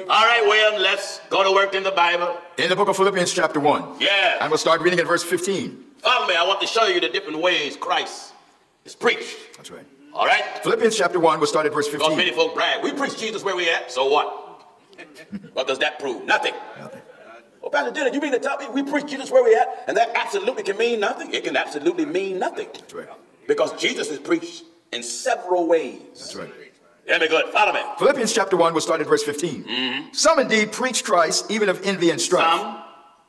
All right, William, let's go to work in the Bible. In the book of Philippians, chapter 1. Yeah. And we'll start reading at verse 15. Follow me. I want to show you the different ways Christ is preached. That's right. All right? Philippians chapter 1, we'll start at verse 15. Because many 15. folk brag. We preach Jesus where we at, so what? what does that prove? Nothing. Nothing. Well, Pastor Jennings, you mean to tell me we preach Jesus where we at, and that absolutely can mean nothing? It can absolutely mean nothing. That's right. Because Jesus is preached in several ways. That's right. Hear me good. Follow me. Philippians chapter 1, we'll start at verse 15. Mm-hmm. Some indeed preach Christ even of envy and strife. Some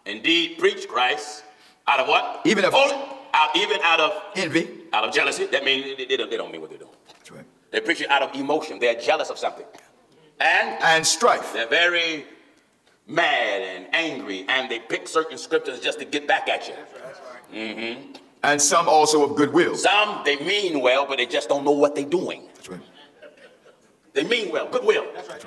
indeed preach Christ out of what? Even of- Hold out, even out of Envy. out of jealousy. That means they, they don't, they don't mean what they're doing. That's right. They preach it out of emotion. They're jealous of something, and And strife. they're very mad and angry, and they pick certain scriptures just to get back at you. That's right. Mm-hmm. And some also of goodwill. Some they mean well, but they just don't know what they're doing. That's right. They mean well, goodwill. That's right.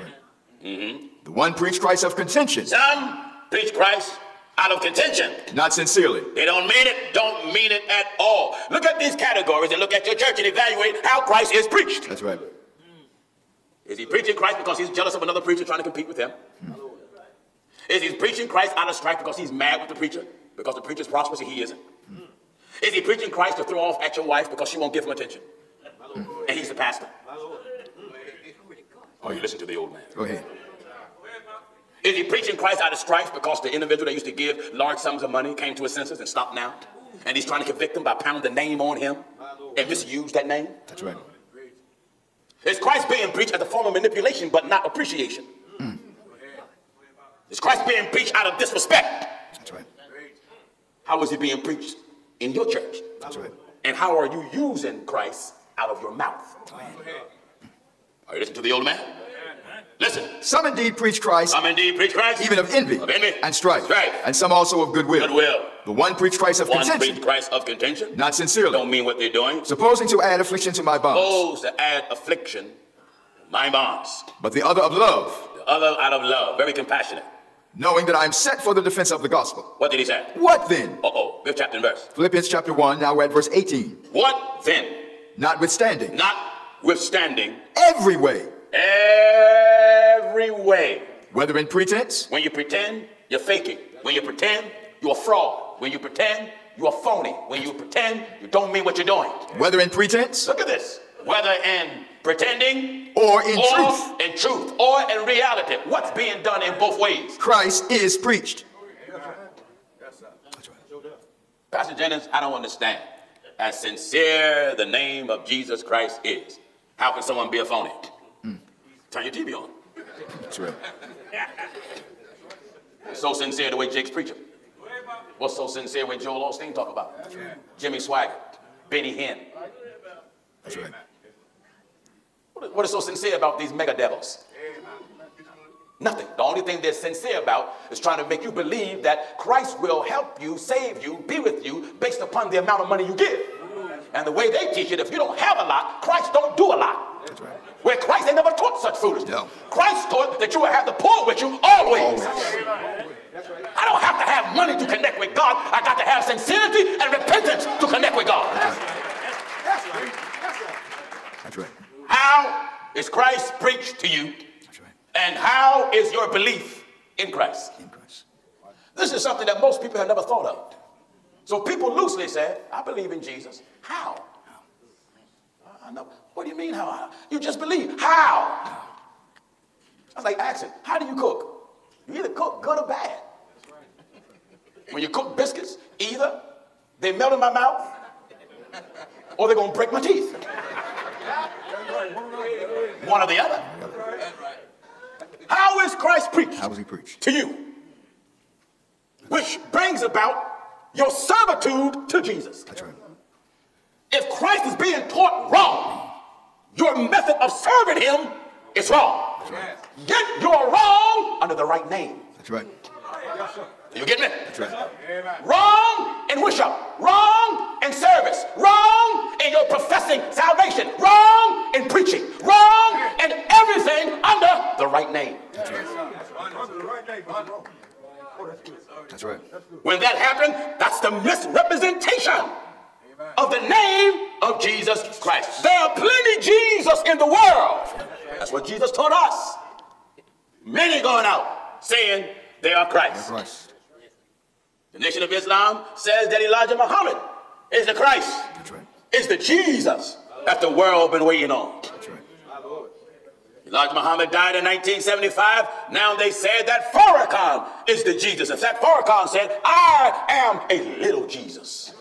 Mm-hmm. The one preach Christ of contention, Some preach Christ out of contention. not sincerely. They don't mean it, don't mean it at all. Look at these categories and look at your church and evaluate how Christ is preached. That's right. Hmm. Is he preaching Christ because he's jealous of another preacher trying to compete with him? Hmm. Is he preaching Christ out of strife because he's mad with the preacher? Because the preacher's prosperous and he isn't? Hmm. Is he preaching Christ to throw off at your wife because she won't give him attention? And he's the pastor? Oh, you listen to the old man. Go ahead. Is he preaching Christ out of strife because the individual that used to give large sums of money came to his senses and stopped now? And he's trying to convict him by pounding the name on him and misuse that name? That's right. Is Christ being preached as a form of manipulation but not appreciation? Is Christ being preached out of disrespect? That's right. How is he being preached in your church? That's right. And how are you using Christ out of your mouth? Are you listening to the old man? Listen. Some indeed preach Christ Some indeed preach Christ. even of envy, Of envy. and strife. Strife. And some also of goodwill. Goodwill. The one preach Christ of One contention, preach Christ of contention. not sincerely. Don't mean what they're doing. Supposing to add affliction to my bonds. Supposed to add affliction, to my bonds. But the other of love, The other out of love, very compassionate. knowing that I am set for the defense of the gospel. What did he say? What then? Uh oh, fifth chapter and verse. Philippians chapter 1, now we're at verse 18. What then? Notwithstanding. Notwithstanding, Notwithstanding every way, every way. whether in pretense When you pretend, you're faking. When you pretend, you're a fraud. When you pretend, you're a phony. When you pretend, you don't mean what you're doing. whether in pretense Look at this. Whether in pretending or in or truth, in truth or in reality, what's being done in both ways? Christ is preached. Pastor Jennings, I don't understand. As sincere the name of Jesus Christ is, how can someone be a phony? Mm. Turn your TV on. That's right. So sincere the way Jakes preaching. What's so sincere the way Joel Osteen talk about? Jimmy Swaggart, Benny Hinn. That's right. What is- what is so sincere about these mega devils? Nothing. The only thing they're sincere about is trying to make you believe that Christ will help you, save you, be with you based upon the amount of money you give. And the way they teach it, if you don't have a lot, Christ don't do a lot. That's right. Where Christ ain't never taught such foolishness. No. Christ taught that you will have the poor with you always. always. I don't have to have money to connect with God. I got to have sincerity and repentance to connect with God. That's right. That's right. How is Christ preached to you? That's right. And how is your belief in Christ? In Christ. This is something that most people have never thought of. So people loosely say, I believe in Jesus. How? I know. What do you mean how? You just believe. How? I was like asking, how do you cook? You either cook good or bad. When you cook biscuits, either they melt in my mouth or they're going to break my teeth. One or the other. How is Christ preached? How was he preached? to you, which brings about your servitude to Jesus. That's right. If Christ is being taught wrong, your method of serving him is wrong. Get your wrong under the right name. That's right. You get me? That's right. Wrong in worship, wrong in service, wrong in your professing salvation, wrong in preaching, wrong in everything under the right name. That's right. When that happened, that's the misrepresentation of the name of Jesus Christ. There are plenty Jesus in the world. That's what Jesus taught us. Many going out saying they are Christ. Christ. The Nation of Islam says that Elijah Muhammad is the Christ. That's right. Is the Jesus that the world been waiting on. That's right. Elijah Muhammad died in 1975. Now they said that Farrakhan is the Jesus. In fact, Farrakhan said, I am a little Jesus.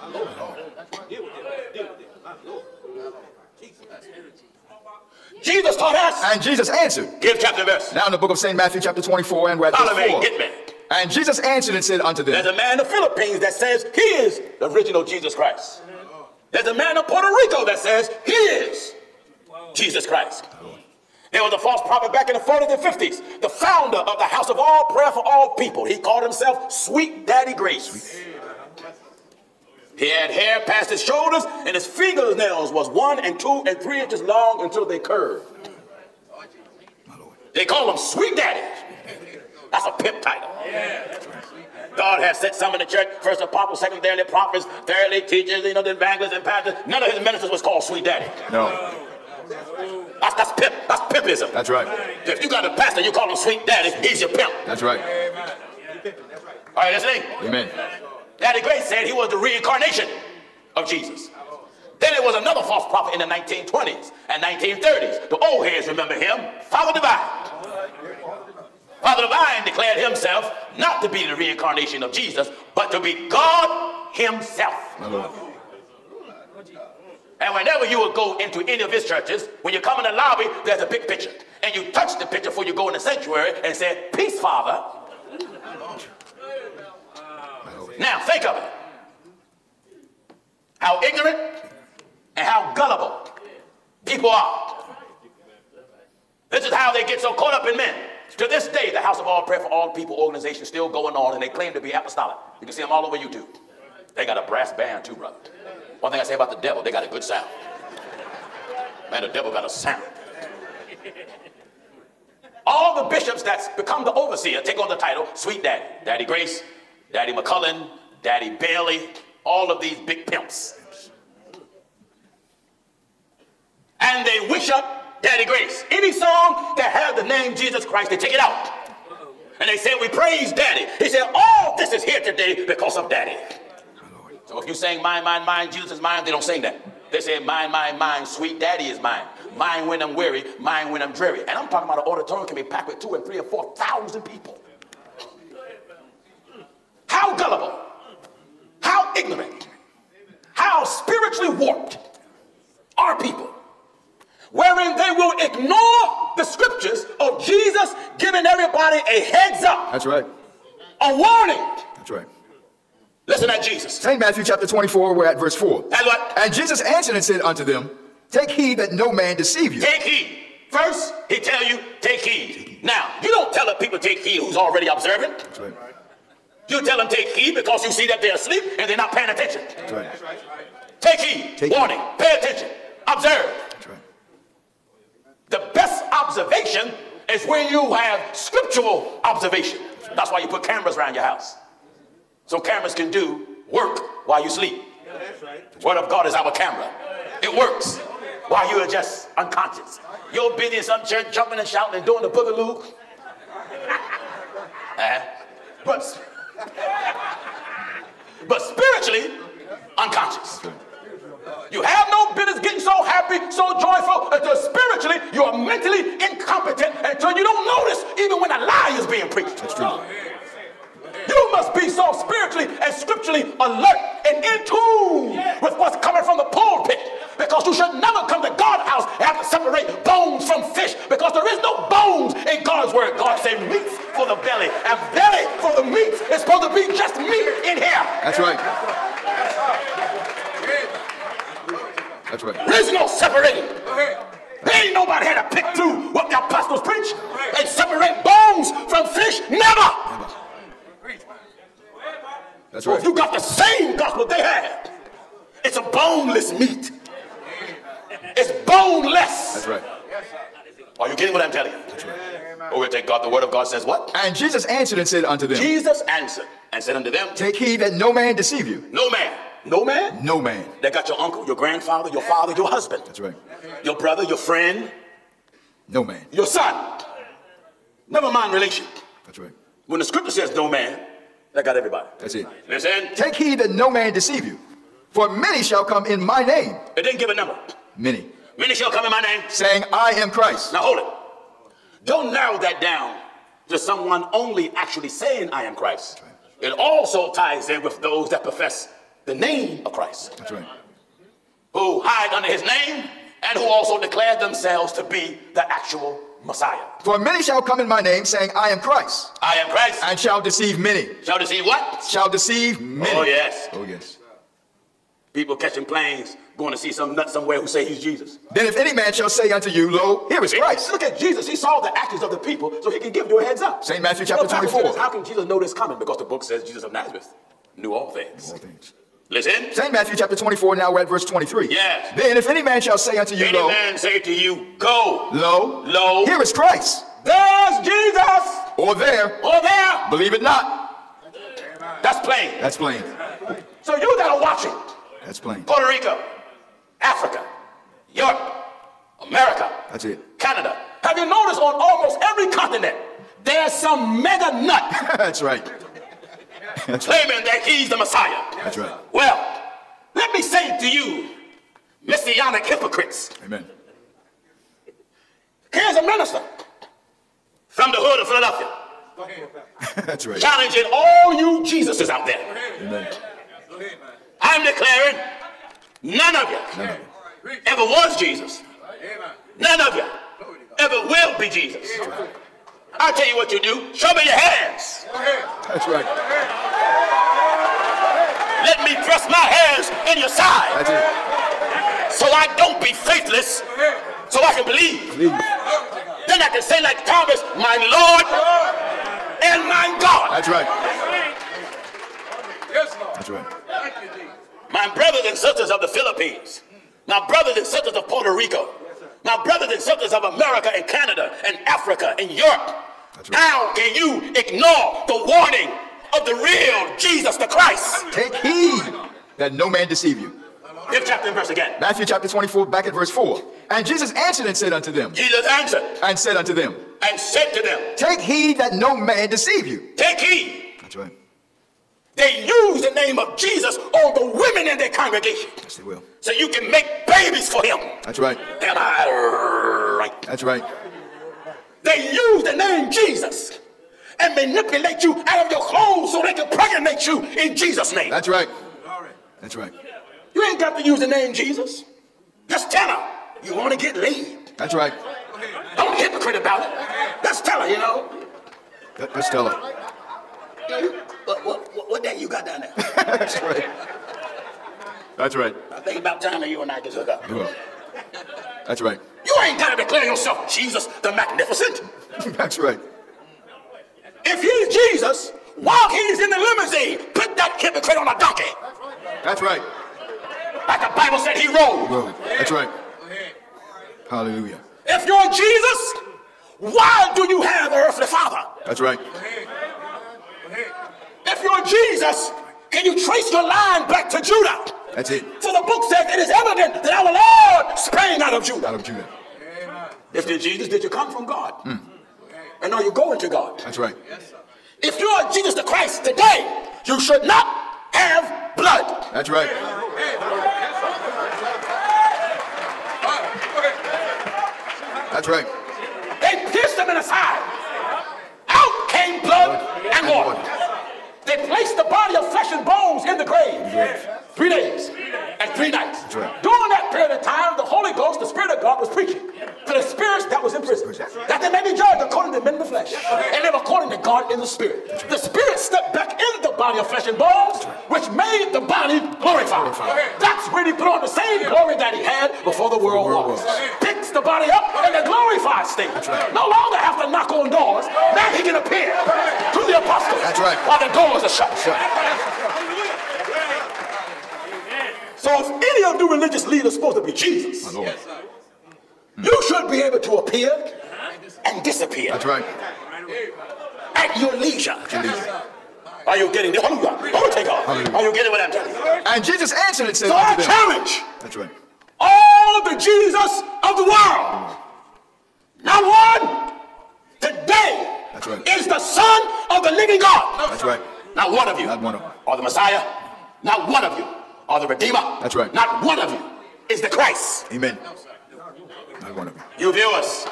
Jesus taught us. And Jesus answered. Give chapter verse. Now in the book of St. Matthew, chapter 24, and verse Follow me, 4. get me. And Jesus answered and said unto them, There's a man in the Philippines that says he is the original Jesus Christ. There's a man in Puerto Rico that says he is Jesus Christ. There was a false prophet back in the 40s and 50s, the founder of the House of All Prayer for All People. He called himself Sweet Daddy Grace. He had hair past his shoulders, and his fingernails was one and two and three inches long until they curved. They call him Sweet Daddy. That's a pimp title. God has set some in the church, first apostles, secondarily prophets, thirdly teachers, you know, the evangelists and pastors. None of his ministers was called Sweet Daddy. No. That's, that's pimp. That's pimpism. That's right. If you got a pastor, you call him Sweet Daddy, he's your pimp. That's right. All right, listening. Amen. Daddy Grace said he was the reincarnation of Jesus. Then there was another false prophet in the 1920s and 1930s. The old heads remember him, Father Divine. Father Divine declared himself not to be the reincarnation of Jesus, but to be God himself. And whenever you will go into any of his churches, when you come in the lobby, there's a big picture. And you touch the picture before you go in the sanctuary and say, Peace, Father. Now, think of it. How ignorant and how gullible people are. This is how they get so caught up in men. To this day, the House of All Prayer for All People organization is still going on, and they claim to be apostolic. You can see them all over YouTube. They got a brass band too, brother. One thing I say about the devil, they got a good sound. Man, the devil got a sound. All the bishops that's become the overseer take on the title Sweet Daddy. Daddy Grace, Daddy McCollough, Daddy Bailey, all of these big pimps. And they wish up Daddy Grace. Any song that has the name Jesus Christ, they take it out. And they say, We praise Daddy. He said, All this is here today because of Daddy. So if you saying mine, mine, mine, Jesus is mine, they don't sing that. They say mine, mine, mine, sweet daddy is mine. Mine when I'm weary, mine when I'm dreary. And I'm talking about an auditorium can be packed with two and three or four thousand people. How gullible, how ignorant, how spiritually warped are people, wherein they will ignore the scriptures of Jesus giving everybody a heads up, That's right. a warning. That's right. Listen at Jesus. St. Matthew chapter 24, we're at verse 4. And what? And Jesus answered and said unto them, Take heed that no man deceive you. Take heed. First, he tell you, take heed. Now, you don't tell the people take heed who's already observant. That's right. You tell them take heed because you see that they're asleep and they're not paying attention. That's right. Take heed. Take Warning. Pay attention. Observe. That's right. The best observation is when you have scriptural observation. That's why you put cameras around your house. So cameras can do work while you sleep. The word of God is our camera. It works while you are just unconscious. You're in some church jumping and shouting and doing the boogaloo. Uh, but, but spiritually unconscious. You have no business getting so happy, so joyful, until spiritually you are mentally incompetent until you don't notice even when a lie is being preached. That's true. You must be so spiritually and scripturally alert and in tune with what's coming from the pulpit. Because you should never come to God's house and have to separate bones from fish. Because there is no bones in God's word. God said meats for the belly and belly for the meats. It's supposed to be just meat in here. That's right. That's right. There's no separating. There ain't nobody had to pick through what the apostles preach and separate bones from fish. Never. That's Well, if right. you got the same gospel they had, it's a boneless meat. It's boneless. That's right. Are you getting what I'm telling you? Oh, we'll take God. The word of God says what? And Jesus answered and said unto them, Jesus answered and said unto them, Take heed that no man deceive you. No man, no man. No man. They got your uncle, your grandfather, your father, your husband, That's right. your brother, your friend, No man. your son. Never mind relation. That's right. When the scripture says no man, that got everybody. That's it. Listen, Take heed that no man deceive you. For many shall come in my name. it didn't give a number. Many. Many shall come in my name. Saying, I am Christ. Now hold it. Don't narrow that down to someone only actually saying I am Christ. It also ties in with those that profess the name of Christ, That's right. who hide under his name and who also declare themselves to be the actual Messiah. For many shall come in my name, saying, I am Christ, I am Christ. and shall deceive many. Shall deceive what? Shall deceive many. Oh, yes. Oh, yes. People catching planes going to see some nut somewhere who say he's Jesus. Then if any man shall say unto you, Lo, here is Christ. Look at Jesus. He saw the actions of the people so he can give you a heads up. St. Matthew chapter 24. says, How can Jesus know this coming? Because the book says Jesus of Nazareth knew all things. All things. Listen. St. Matthew chapter 24, now we're at verse 23. Yes. Then if any man shall say unto you, Any Lo, man say to you, go. Lo, Lo. here is Christ. There's Jesus. Or there, Or there. believe it not. That's plain. That's plain. So you gotta watch it. That's plain. Puerto Rico, Africa, Europe, America, That's it. Canada. Have you noticed on almost every continent, there's some mega nut That's right. That's right. claiming that he's the Messiah. That's right. Well, let me say to you, messianic hypocrites, Amen. here's a minister from the hood of Philadelphia That's right. challenging all you Jesuses out there. Amen. I'm declaring none of you None of ever was Jesus. None of you ever will be Jesus. I'll tell you what you do. Show me your hands. That's right. Let me thrust my hands in your side That's it. so I don't be faithless, so I can believe. Believe. Then I can say like Thomas, my Lord and my God. That's right. That's right. My brothers and sisters of the Philippines, my brothers and sisters of Puerto Rico, my brothers and sisters of America and Canada and Africa and Europe. Right. How can you ignore the warning of the real Jesus the Christ? Take heed that no man deceive you. Give chapter and verse again. Matthew chapter 24, back at verse 4. And Jesus answered and said unto them, Jesus answered and said unto them, and said to them, Take heed that no man deceive you. Take heed. That's right. They use the name of Jesus on the women in their congregation Yes, they will. so you can make babies for him. That's right. Am I right? That's right. They use the name Jesus and manipulate you out of your clothes so they can pregnate you in Jesus' name. That's right. That's right. You ain't got to use the name Jesus. Just tell her you want to get laid. That's right. Don't hypocrite about it. Just tell her, you know. Let- Let's tell her. What, what, what, that you got down there? That's right. That's right. I think about time that you and I get hook up. That's right. You ain't got to declare yourself Jesus the Magnificent. That's right. If he's Jesus, while he's in the limousine, put that hypocrite on a donkey. That's right. Like the Bible said he rode. Whoa. That's right. Hallelujah. If you're Jesus, why do you have an earthly father? That's right. If you're Jesus, can you trace your line back to Judah? That's it. For the book says it is evident that our Lord sprang out of Judah. Out of Judah. If you're Jesus, did you come from God? Hmm. And are you going to God? That's right. If you are Jesus the Christ today, you should not have blood. That's right. That's right. They pierced him in the side. Blood and water. They placed the body of flesh and bones in the grave. Three days and three nights. right. During that period of time, the Holy Ghost, the Spirit of God, was preaching to the spirits that was in prison. That they may be judged according to men in the flesh. And live according to God in the Spirit. The Spirit stepped back in the body of flesh and bones, which made the body glorified. That's when he put on the same glory that he had before the world was. Picks the body up in the glorified state. No longer have to knock on doors. Now he can appear to the apostles. That's right. While the doors are shut. So if any of you religious leaders supposed to be Jesus, My Lord. you should be able to appear and disappear That's right. at your leisure. Are you getting this? Hallelujah. Don't take off. Are you getting what I'm telling you? And Jesus answered and said So I challenge That's right. all the Jesus of the world. Not one today That's right. is the Son of the living God. That's right. Not one of you. Not one of them. Are the Messiah. Not one of you. Are the Redeemer. That's right. Not one of you is the Christ. Amen. Not one of them. You viewers,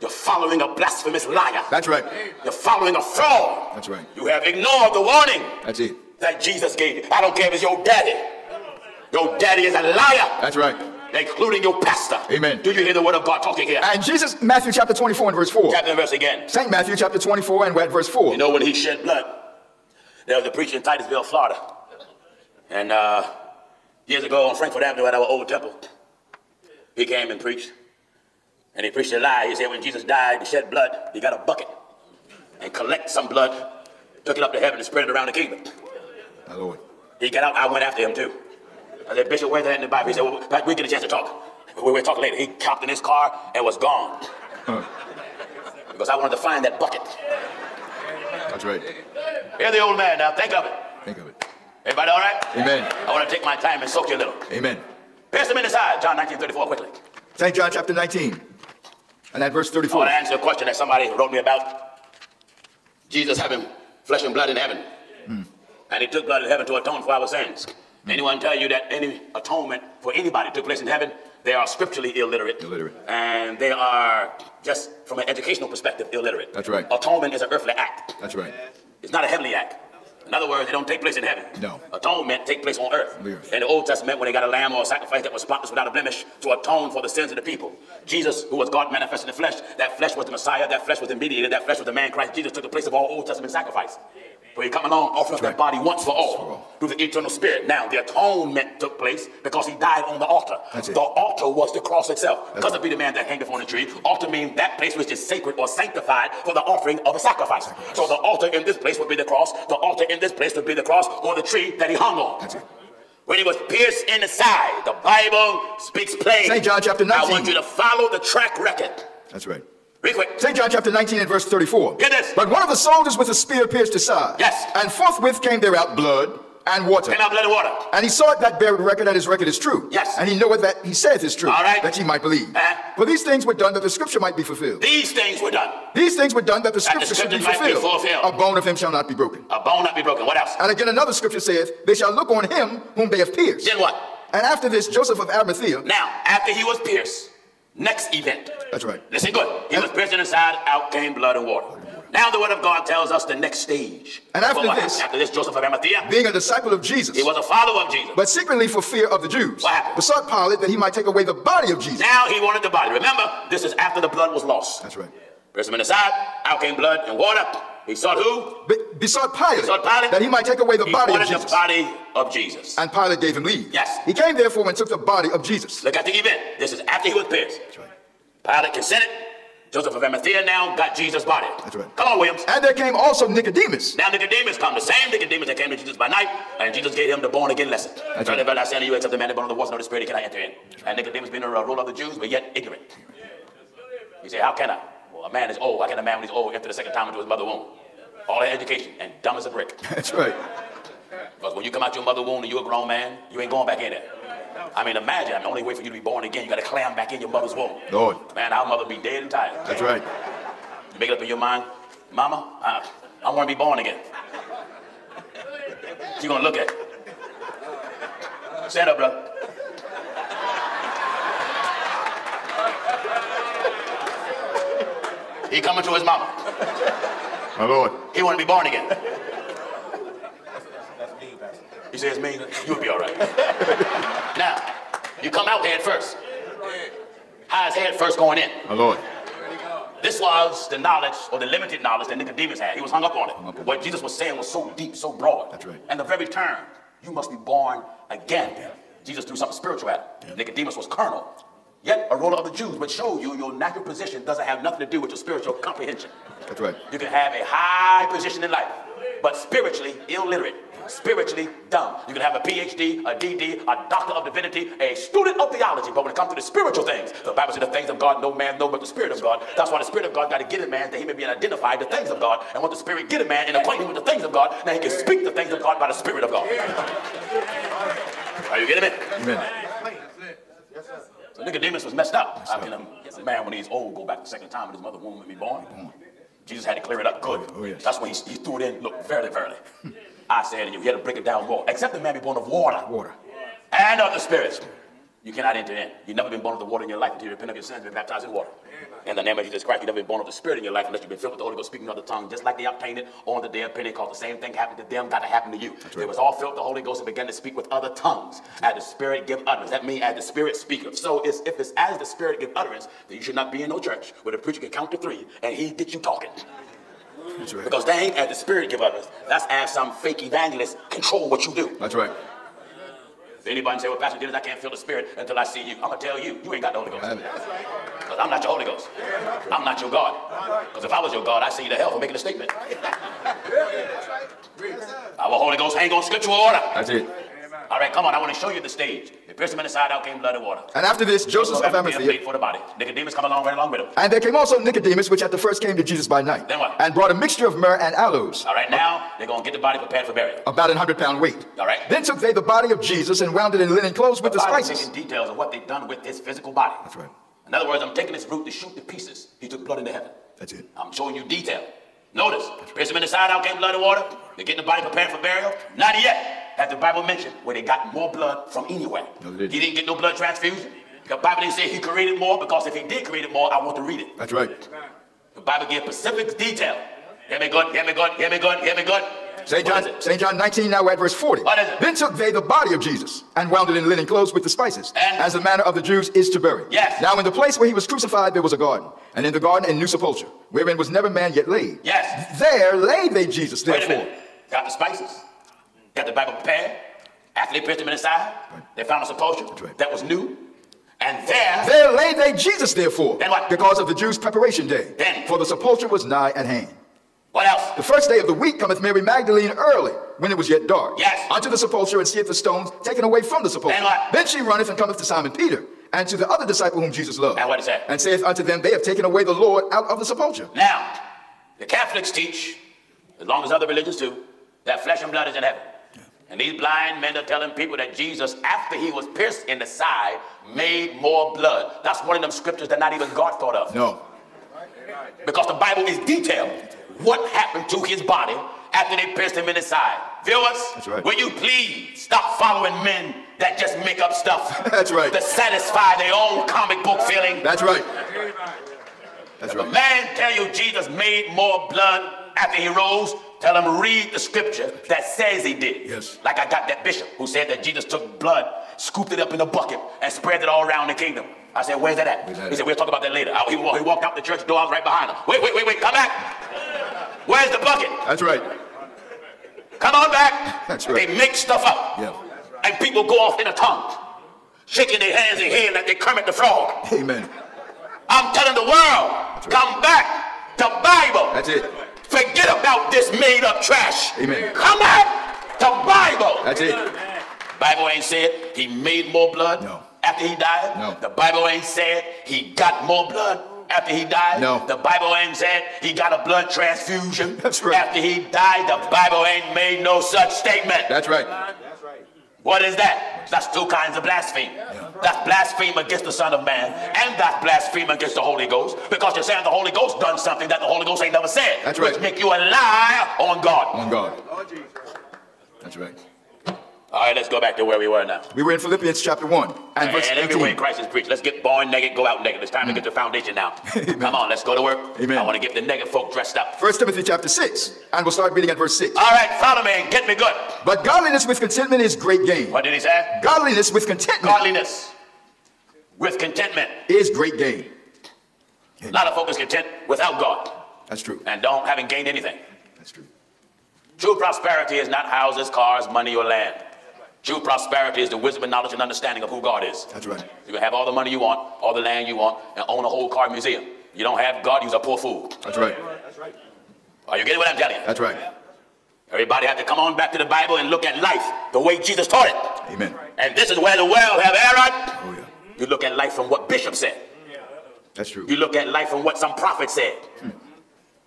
you're following a blasphemous liar. That's right. You're following a fraud. That's right. You have ignored the warning That's it. that Jesus gave you. I don't care if it's your daddy. Your daddy is a liar, That's right. including your pastor. Amen. Do you hear the word of God talking here? And Jesus, Matthew chapter 24 and verse 4. Chapter and verse again. St. Matthew chapter 24 and verse 4. You know when he shed blood? There was a preacher in Titusville, Florida. And uh, years ago on Frankford Avenue at our old temple, he came and preached. And he preached a lie. He said when Jesus died and shed blood, he got a bucket and collect some blood, took it up to heaven and spread it around the kingdom. My Lord. He got out, I went after him too. I said, Bishop, where's that in the Bible? He said, well, we get a chance to talk. We will talk later. He copped in his car and was gone. Because I wanted to find that bucket. That's right. Here's the old man now. Think of it. Think of it. Everybody all right? Amen. I want to take my time and soak you a little. Amen. Pierce him in the side, John 1934, quickly. St. John chapter 19 and at verse 34. I want 34. to answer a question that somebody wrote me about. Jesus having flesh and blood in heaven. Hmm. And he took blood in heaven to atone for our sins. Hmm. Anyone tell you that any atonement for anybody took place in heaven? They are scripturally illiterate. Illiterate. And they are just from an educational perspective illiterate. That's right. Atonement is an earthly act. That's right. It's not a heavenly act. In other words, it don't take place in heaven. No. Atonement take place on earth. The. In the Old Testament, when they got a lamb or a sacrifice that was spotless without a blemish to atone for the sins of the people. Jesus, who was God manifested in the flesh, that flesh was the Messiah, that flesh was the mediator, that flesh was the man Christ. Jesus took the place of all Old Testament sacrifice. For he come along, offering up that body once for all, For all. through the eternal spirit. Now, the atonement took place because he died on the altar. That's it. The altar was the cross itself. Because of be the man that hangeth on the tree. Altar means that place which is sacred or sanctified for the offering of a sacrifice. So the altar in this place would be the cross. The altar in this place would be the cross or the tree that he hung on. That's it. When he was pierced in the side, the Bible speaks plain. St. John chapter 19. I want you to follow the track record. That's right. Real quick. St. John chapter 19 and verse 34. Get this. But one of the soldiers with a spear pierced his side. Yes. And forthwith came there out blood and water. Came out blood and water. And he saw it that bare record that his record is true. Yes. And he knoweth that he saith is true. All right. That ye might believe. Uh-huh. For these things were done that the scripture might be fulfilled. These things were done. These things were done that the That the scripture should be might be fulfilled. fulfilled. A bone of him shall not be broken. A bone not be broken. What else? And again another scripture saith, They shall look on him whom they have pierced. Then what? And after this, Joseph of Arimathea. Now, after he was pierced, next event. That's right. Listen good. He was pierced in the side, out came blood and water. Now the word of God tells us the next stage. And after Well, this- after this, Joseph of Arimathea, Being a disciple of Jesus. he was a follower of Jesus. but secretly for fear of the Jews. What happened? Besought Pilate that he might take away the body of Jesus. Now he wanted the body. Remember, this is after the blood was lost. That's right. Pierced him in the side, out came blood and water. He sought who? Be- besought Pilate, Besought Pilate that he might take away the He body of wanted the Jesus. body of Jesus. And Pilate gave him leave. Yes. He came therefore and took the body of Jesus. Look at the event. This is after he was pierced. That's right. Pilate consented. Joseph of Arimathea now got Jesus' body. That's right. Come on, Williams. And there came also Nicodemus. Now Nicodemus come, the same Nicodemus that came to Jesus by night, and Jesus gave him the born again lesson. That's Verily, right. I say unto you, except the man that born of the water of the spirit, he cannot enter in. And Nicodemus being a ruler of the Jews, but yet ignorant. He said, How can I? Well, a man is old. How can a man when he's old enter the second time into his mother's womb? All that education and dumb as a brick. That's right. Because when you come out your mother's womb and you're a grown man, you ain't going back in there. I mean, imagine, I mean, the only way for you to be born again, you got to clam back in your mother's womb. Lord. Man, our mother be dead and tired. That's right. You make it up in your mind, Mama, I, I want to be born again. She gonna look at you. Stand up, brother. He coming to his mama. My Lord. He want to be born again. He says, me, you'll be all right. now, you come out head first. How's head first going in? My Lord. This was the knowledge or the limited knowledge that Nicodemus had. He was hung up on it. up on What Jesus was saying was so deep, so broad. That's right. And the very term, you must be born again. Jesus threw something spiritual at him. Nicodemus was carnal. Yet a ruler of the Jews, which show you your natural position doesn't have nothing to do with your spiritual comprehension. That's right. You can have a high position in life, but spiritually illiterate, spiritually dumb. You can have a PhD, a DD, a doctor of divinity, a student of theology, but when it comes to the spiritual things, the Bible says the things of God no man know but the Spirit of God. That's why the Spirit of God got to get a man that he may be identified the things of God. And what the Spirit get a man and acquaint him with the things of God, now he can speak the things of God by the Spirit of God. Are you getting it? Amen. So Nicodemus was messed up. How can a man when he's old go back the second time in his mother womb and be born? Jesus had to clear it up good. Oh, yes. That's when he, he threw it in. Look, verily, verily. I said, and you had to break it down more. Except the man be born of water. Water. And of the Spirit. You cannot enter in. You've never been born of the water in your life until you repent of your sins and been baptized in water. In the name of Jesus Christ, you've never been born of the Spirit in your life unless you've been filled with the Holy Ghost, speaking other tongues, just like they obtained it on the day of Pentecost. The same thing happened to them, got to happen to you. They was all filled with the Holy Ghost and began to speak with other tongues. As the Spirit give utterance. That means as the Spirit speaketh. So it's, if it's as the Spirit give utterance, then you should not be in no church where the preacher can count to three and he get you talking. That's right. Because they ain't as the Spirit give utterance. That's as some fake evangelist control what you do. That's right. If anybody say, well, Pastor Jennings, I can't feel the Spirit until I see you, I'm going to tell you, you ain't got the Holy Ghost. Have it. Because I'm not your Holy Ghost. I'm not your God. Because if I was your God, I'd send you to hell for making a statement. Our Holy Ghost hang on to scriptural order. That's it. All right, come on. I want to show you the stage. The pierced him in the side out came blood and water. And after this, Joseph of Go back to be a Arimathea. plate for the body. Nicodemus come along right along with him. And there came also Nicodemus, which at the first came to Jesus by night, Then what? and brought a mixture of myrrh and aloes, All right, now they're going to get the body prepared for burial. about an hundred pound weight. All right. Then took they the body of Jesus and wound it in linen clothes with the Bible's spices. details of what they've done with his physical body. That's right. In other words, I'm taking this root to shoot to pieces. He took blood into heaven. That's it. I'm showing you detail. Notice, pierce him in the side out, came blood and water. They're getting the body prepared for burial. Not yet. Has the Bible mentioned where they got more blood from anywhere? No, didn't. He didn't get no blood transfusion. The Bible didn't say he created more because if he did create it more, I want to read it. That's right. The Bible gives specific detail. Hear me good, hear me good, hear me good, hear me good. St. John. St. John 19, now at verse 40. What is it? Then took they the body of Jesus and wound it in linen clothes with the spices, And- as the manner of the Jews is to bury. Yes. Now in the place where he was crucified there was a garden, and in the garden a new sepulchre, wherein was never man yet laid. Yes. There laid they Jesus, therefore. Got the spices. Got the Bible prepared. After they pierced him in the side, they found a sepulchre right. that was new. And there, There laid they Jesus, therefore, Then what? because of the Jews' preparation day. Then? For the sepulchre was nigh at hand. What else? The first day of the week cometh Mary Magdalene early, when it was yet dark, Yes. unto the sepulchre and seeth the stones taken away from the sepulchre. Then what? Then she runneth and cometh to Simon Peter, and to the other disciple whom Jesus loved. And what is that? And saith unto them, They have taken away the Lord out of the sepulchre. Now, the Catholics teach, as long as other religions do, that flesh and blood is in heaven. And these blind men are telling people that Jesus, after he was pierced in the side, made more blood. That's one of them scriptures that not even God thought of. No. Because the Bible is detailed what happened to his body after they pierced him in the side. Viewers, That's right. will you please stop following men that just make up stuff That's right. to satisfy their own comic book feeling? That's right. That's A right. man tell you Jesus made more blood after he rose, tell him read the scripture that says he did. Yes. Like I got that bishop who said that Jesus took blood, scooped it up in a bucket, and spread it all around the kingdom. I said, where's that at? Where's that he said, we'll talk about that later. I- he, wa- he walked out the church door, I was right behind him. Wait, wait, wait, wait, come back. Where's the bucket? That's right. Come on back. That's right. They make stuff up. Yeah. And people go off in a tongue, shaking their hands and head like they Kermit the Frog. Amen. I'm telling the world, come back to Bible. That's it. Forget about this made up trash. Amen. Come back to Bible. That's it. Bible ain't said he made more blood No. After he died. No. The Bible ain't said he got more blood after he died. No. The Bible ain't said he got a blood transfusion That's right. after he died. The Bible ain't made no such statement. That's right. That's right. What is that? That's two kinds of blasphemy. That's blaspheme against the Son of Man, and that's blaspheme against the Holy Ghost, because you're saying the Holy Ghost done something that the Holy Ghost ain't never said. That's Which right. make you a liar on God. On God. That's right. All right, let's go back to where we were now. We were in Philippians chapter 1 and verse And everywhere 18. Christ is preached. Let's get born naked, go out naked. It's time to mm. get the foundation now. Come on, let's go to work. Amen. I want to get the naked folk dressed up. 1 Timothy chapter 6, and we'll start reading at verse 6. All right, follow me and get me good. But godliness with contentment is great gain. What did he say? Godliness with contentment Godliness with contentment. is great gain. A lot of folk is content without God That's true. and don't haven't gained anything. That's true. True prosperity is not houses, cars, money, or land. True prosperity is the wisdom and knowledge and understanding of who God is. That's right. You can have all the money you want, all the land you want, and own a whole car museum. You don't have God, you're a poor fool. That's right. Are you getting what I'm telling you? That's right. Everybody have to come on back to the Bible and look at life the way Jesus taught it. Amen. And this is where the world have erred. Oh, yeah. You look at life from what Bishop said. That's true. You look at life from what some prophet said.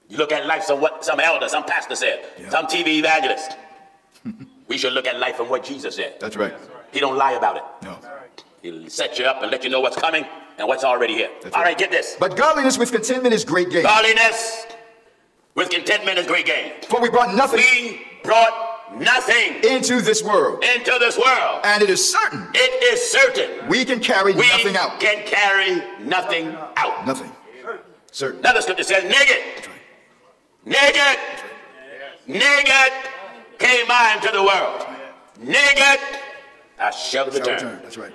You look at life from what some elder, some pastor said, Yeah. some TV evangelist. we should look at life from what Jesus said. That's right. He don't lie about it. No. He'll set you up and let you know what's coming and what's already here. That's All right. right, get this. But godliness with contentment is great gain. Godliness with contentment and great gain. For we brought nothing We brought nothing into this world, into this world. and it is certain It is certain we can carry we nothing out. can carry nothing out. Nothing. Certain. Another scripture says, naked, naked, naked came I into the world. Naked, I shall Shall return. return. That's right.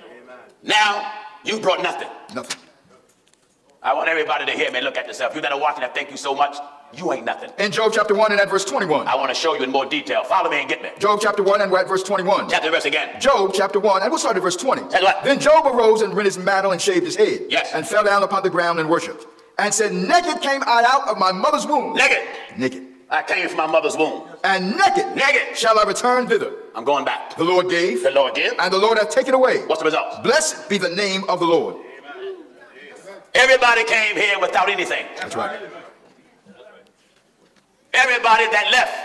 Now, you brought nothing. Nothing. I want everybody to hear me look at yourself. You that are watching, I thank you so much. You ain't nothing. In Job chapter 1 and at verse 21. I want to show you in more detail. Follow me and get me. Job chapter 1 and we're at verse 21. Chapter verse again. Job chapter 1, and we'll start at verse 20. That's what? Then Job arose and rent his mantle and shaved his head. Yes. And fell down upon the ground and worshipped. And said, Naked came I out of my mother's womb. Naked. Naked. I came from my mother's womb. And naked, Naked. shall I return thither. I'm going back. The Lord gave, The Lord gave. and the Lord hath taken away. What's the result? Blessed be the name of the Lord. Everybody came here without anything. That's right. Everybody that left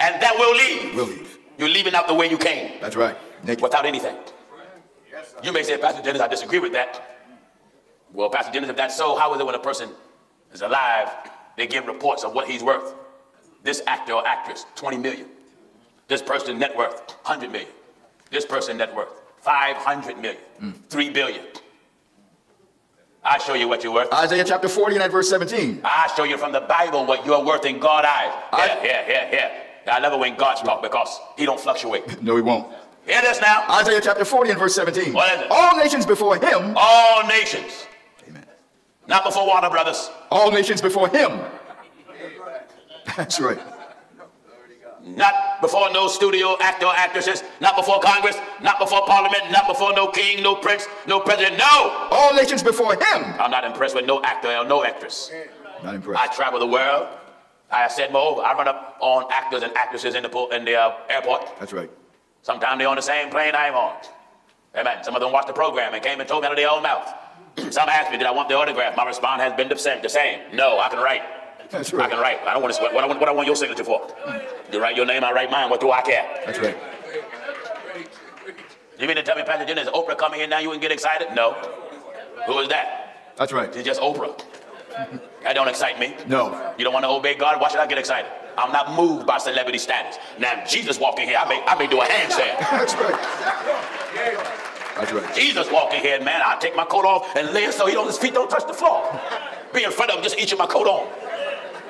and that will leave. We'll leave. You're leaving out the way you came That's right. Naked. without anything. You may say, Pastor Jennings, I disagree with that. Well, Pastor Jennings, if that's so, how is it when a person is alive, they give reports of what he's worth? This actor or actress, 20 million. This person net worth, 100 million. This person net worth, 500 million, hmm. 3 billion. I show you what you're worth. Isaiah chapter 40 and at verse 17. I show you from the Bible what you're worth in God's eyes. Yeah, yeah, yeah, yeah. I love it when God talk because he don't fluctuate. No, he won't. Hear this now. Isaiah chapter 40 and verse 17. What is it? All nations before him. All nations, Amen. not before water, Brothers, All nations before him. That's right. not before no studio actor or actresses, not before Congress, not before Parliament, not before no king, no prince, no president. No! All nations before him. I'm not impressed with no actor or no actress. Not impressed. I travel the world. I said moreover, I run up on actors and actresses in the, po- in the uh, airport. That's right. Sometimes they're on the same plane I'm on. Amen. Some of them watched the program and came and told me out of their own mouth. Some asked me, did I want the autograph? My response has been the same. The same. No, I can write. That's right. I can write. I don't want to. What I want, what I want your signature for? You write your name, I write mine. What do I care? That's right. You mean to tell me, Pastor Jim, is Oprah coming here now? You wouldn't get excited? No. Who is that? That's right. She's just Oprah. That don't excite me. No. You don't want to obey God? Why should I get excited? I'm not moved by celebrity status. Now, Jesus walking here, I may, I may do a handstand. That's right. That's right. Jesus walking here, man, I'll take my coat off and lay it so he don't, his feet don't touch the floor. Be in front of him, just each of my coat on.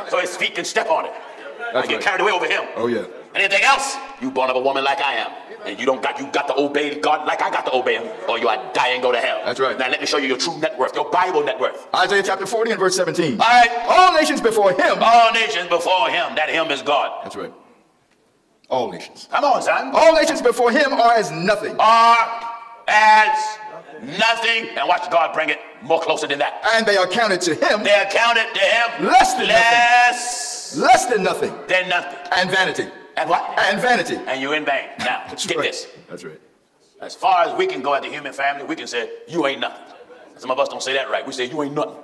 So his feet can step on it. I That's get right. carried away over him. Oh, yeah. Anything else? You born of a woman like I am. And you don't got you got to obey God like I got to obey him, or you are die and go to hell. That's right. Now let me show you your true net worth, your Bible net worth. Isaiah chapter 40 and verse 17. All right. All nations before him. All nations before him. That him is God. That's right. All nations. Come on, son. All nations before him are as nothing. Are as nothing. And watch God bring it more closer than that. And they are counted to him They are counted to him Less than less less than nothing. than nothing. And vanity. And what? And vanity. And you're in vain. Now, get right. this. That's right. As far as we can go at the human family, we can say, you ain't nothing. Some of us don't say that right. We say, you ain't nothing.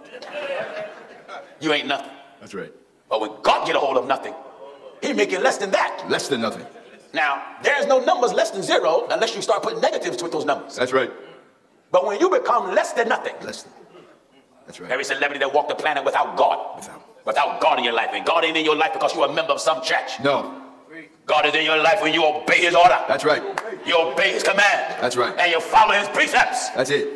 You ain't nothing. That's right. But when God get a hold of nothing, he make it less than that. Less than nothing. Now, there's no numbers less than zero unless you start putting negatives with those numbers. That's right. But when you become less than nothing, Less than. That's right. every celebrity that walked the planet without God, Without. without God in your life, and God ain't in your life because you're a member of some church. No. God is in your life when you obey his order. That's right. You obey his command. That's right. And you follow his precepts. That's it.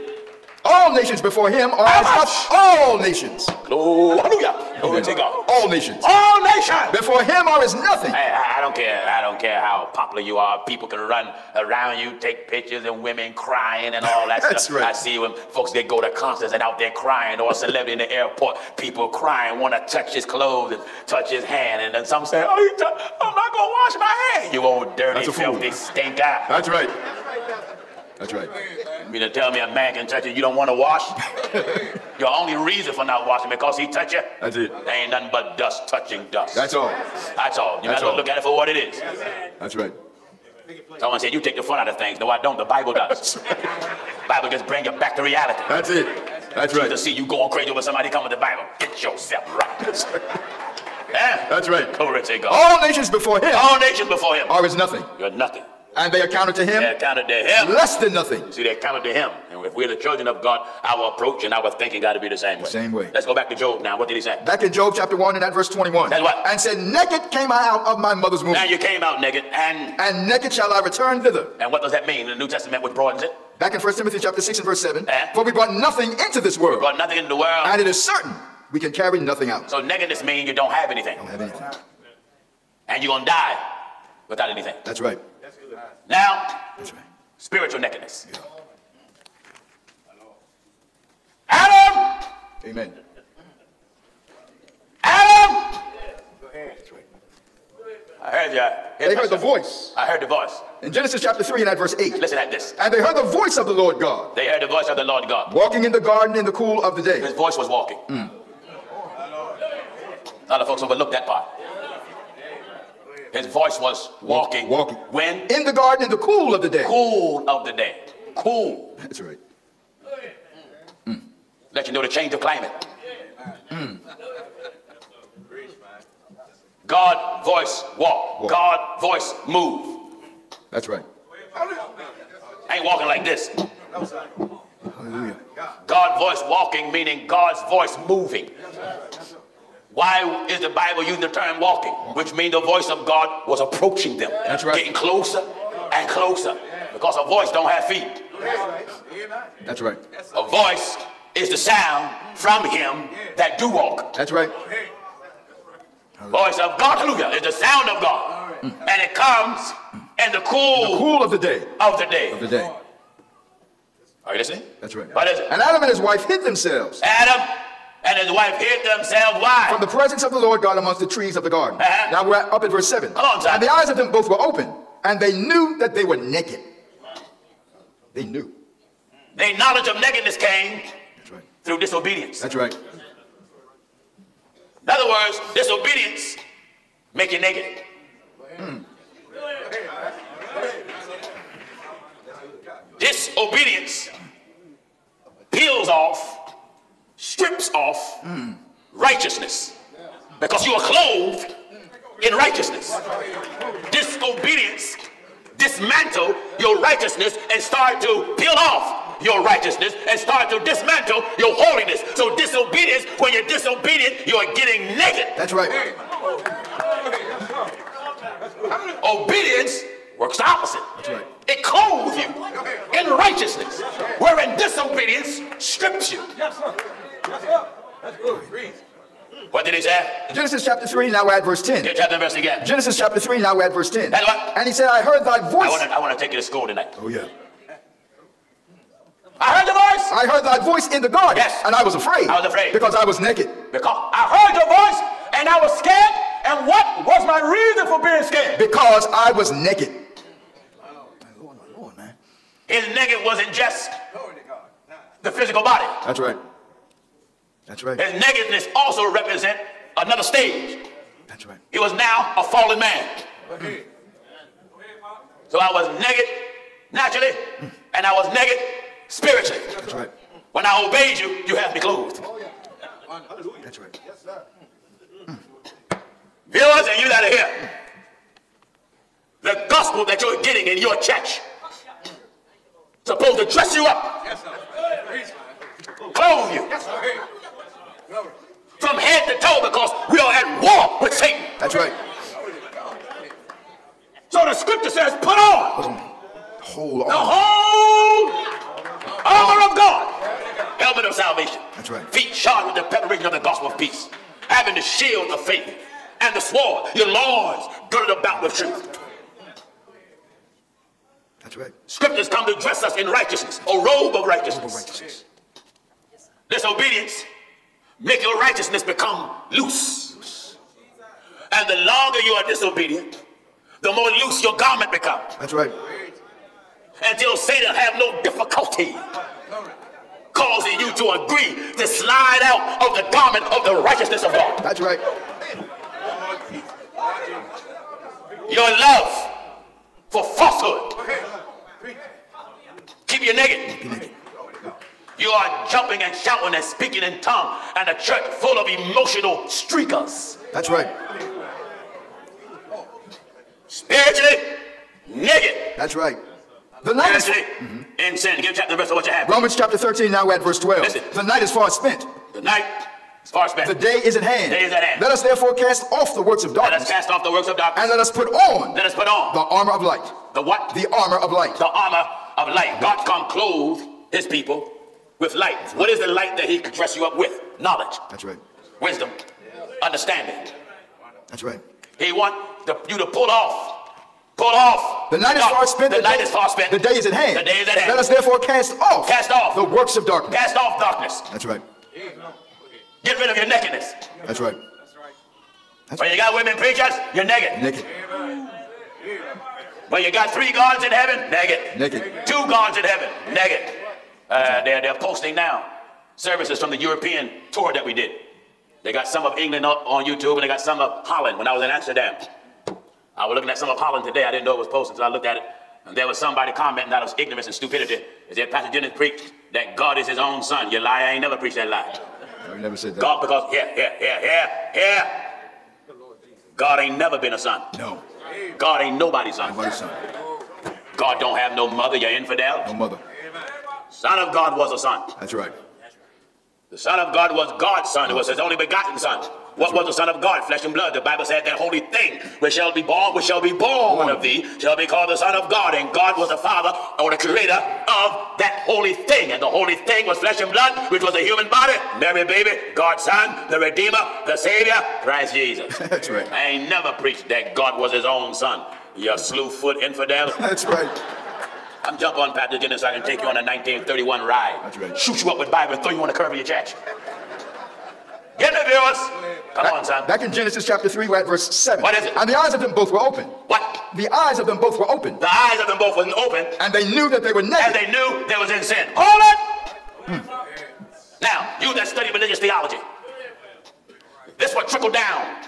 All nations before him are How as much? all nations. Oh, hallelujah. Glory to God. All nations. All nations. Before him are as nothing. I, I don't care. I don't care how popular you are. People can run around you, take pictures, and women crying and all that That's stuff. right. I see when folks they go to concerts and out there crying, or a celebrity in the airport, people crying, want to touch his clothes and touch his hand, and then some say, "Oh, you tou- I'm not gonna wash my hand." You old dirty, That's a fool. filthy stinker. That's right. That's right. You mean to tell me a man can touch you, you don't want to wash? Your only reason for not washing because he touch you? That's it. There ain't nothing but dust touching dust. That's all. That's all. You That's gotta all. look at it for what it is. That's right. Someone said you take the fun out of things. No, I don't. The Bible does. Bible just bring you back to reality. That's it. That's right. To see you going crazy over somebody coming to the Bible. Get yourself right. yeah. That's right. Glory to God. All nations before him All nations before him. are as nothing. You're nothing. And they accounted to him They accounted to him. less than nothing. See, they accounted to him. And if we're the children of God, our approach and our thinking got to be the same way. Same way. Let's go back to Job now. What did he say? Back in Job chapter 1 and at verse 21. That's what? And said, Naked came I out of my mother's womb, Now you came out naked, and and naked shall I return thither. and what does that mean? In the New Testament which broadens it. Back in 1 Timothy chapter 6 and verse 7. Eh? For we brought nothing into this world, Brought nothing into the world. and it is certain we can carry nothing out. So nakedness means you don't have anything, Don't have anything. and you're gonna die without anything. That's right. Now, spiritual nakedness. Adam, Amen. Adam. I heard you. They heard the voice. I heard the voice. In Genesis chapter 3 and at verse 8. Listen at this. And they heard the voice of the Lord God, They heard the voice of the Lord God. walking in the garden in the cool of the day. His voice was walking. Mm. A lot of folks overlook that part. His voice was walking. Walking. When? In the garden in the cool of the day. Cool of the day. Cool. That's right. Mm. Let you know the change of climate. Mm. God voice walk. Walk. God voice move. That's right. I ain't walking like this. Hallelujah. God voice walking meaning God's voice moving. Why is the Bible using the term walking? Which means the voice of God was approaching them. That's right. Getting closer and closer. Because a voice don't have feet. That's right. A voice is the sound from him that do walk. That's right. Voice of God, hallelujah, is the sound of God. Mm. And it comes in the cool Cool of the day. of the day. Of the day. Are you listening? That's right. What is it? And Adam and his wife hid themselves Adam and his wife hid themselves. Why? from the presence of the Lord God amongst the trees of the garden. Uh-huh. Now we're up at verse 7. Come on. And the eyes of them both were open, and they knew that they were naked. They knew. The knowledge of nakedness came right. through disobedience. That's right. In other words, disobedience make you naked. Disobedience peels off, strips off righteousness because you are clothed in righteousness. Disobedience dismantle your righteousness and start to peel off your righteousness and start to dismantle your holiness. So disobedience, when you're disobedient, you are getting naked. That's right. Obedience works the opposite. That's right. It clothes you in righteousness, wherein disobedience strips you. What did he say? Genesis chapter 3, now we're at verse 10. Get chapter and verse again. Genesis chapter 3, now we're at verse 10. That's what- And he said, I heard thy voice. I voice. want to I want to take you to school tonight. Oh, yeah. I heard the voice I heard thy voice in the garden. Yes. And I was afraid. I was afraid. Because I was naked. because I heard your voice and I was scared. And what was my reason for being scared? Because I was naked. My Lord, my Lord, man. His naked wasn't just the physical body. That's right. That's right. His nakedness also represent another stage. That's right. He was now a fallen man. So I was naked naturally, and I was naked spiritually. That's right. When I obeyed you, you have me clothed. That's right. Viewers, and you that are here, the gospel that you're getting in your church supposed to dress you up, clothe you from head to toe because we are at war with Satan. That's right. So the scripture says, put on Hold the on. whole armor of God, helmet of salvation. That's right. Feet shod with the preparation of the gospel of peace, having the shield of faith and the sword, your loins girded about with truth. That's right. Scriptures come to dress us in righteousness, a robe of righteousness. Righteousness. Disobedience make your righteousness become loose. And the longer you are disobedient, the more loose your garment becomes. That's right. Until Satan have no difficulty causing you to agree to slide out of the garment of the righteousness of God. That's right. Your love for falsehood keep you naked. You are jumping and shouting and speaking in tongue, and a church full of emotional streakers. That's right. Spiritually, naked. That's right. The night is Spiritually, in sin. Give chapter and verse of what you have. Romans chapter 13, now we're at verse 12. Listen. The night is far spent. The night is. The day is at hand. Day is at hand. Let us therefore cast off the works of darkness. Let us darkness cast off the works of darkness. and let us put on Let us put on the armor of light. the what? The armor of light. the armor of light. God come clothe his people with light. What is the light that he can dress you up with? Knowledge, That's right. wisdom, understanding. That's right. He want the, you to pull off, pull off. The night is far spent. The, night day, is far spent. The day is at hand. The day is at hand. Let us therefore cast off. Cast off. the works of darkness. Cast off darkness. That's right. Get rid of your nakedness. That's right. That's right. That's when you got women preachers, you're naked. Naked. When you got three gods in heaven, naked. Naked. Two gods in heaven, naked. Uh, they're, they're posting now services from the European tour that we did. They got some of England up on YouTube and they got some of Holland when I was in Amsterdam. I was looking at some of Holland today. I didn't know it was posted until I looked at it. And there was somebody commenting out of ignorance and stupidity. Is that Pastor Jennings preached that God is his own son. You lie, I ain't never preached that lie. No, you never said that. God, because, yeah, yeah, yeah, yeah, yeah. God ain't never been a son. No. God ain't nobody's son. Nobody's son. God don't have no mother, you're infidel. No mother. Son of God was a son. That's right. The Son of God was God's son. It was his only begotten son. What was the Son of God? Flesh and blood. The Bible said that holy thing which shall be born, which shall be born One of thee, shall be called the Son of God. And God was the Father or the creator of that holy thing. And the holy thing was flesh and blood, which was a human body. Mary, baby, God's son, the Redeemer, the Savior, Christ Jesus. That's right. I ain't never preached that God was his own son. You slew foot infidel. That's right. I'm jump on Pastor Jennings so I can take you on a 1931 ride. That's right. Shoot you up with Bible and throw you on the curb of your church. Get the viewers. Come on, son. Back in Genesis chapter 3, we're at verse 7. What is it? And the eyes of them both were open. What? The eyes of them both were open. The eyes of them both were open, And they knew that they were naked. and they knew they was in sin. Hold it. Hmm. Now, you that study religious theology, this what trickled down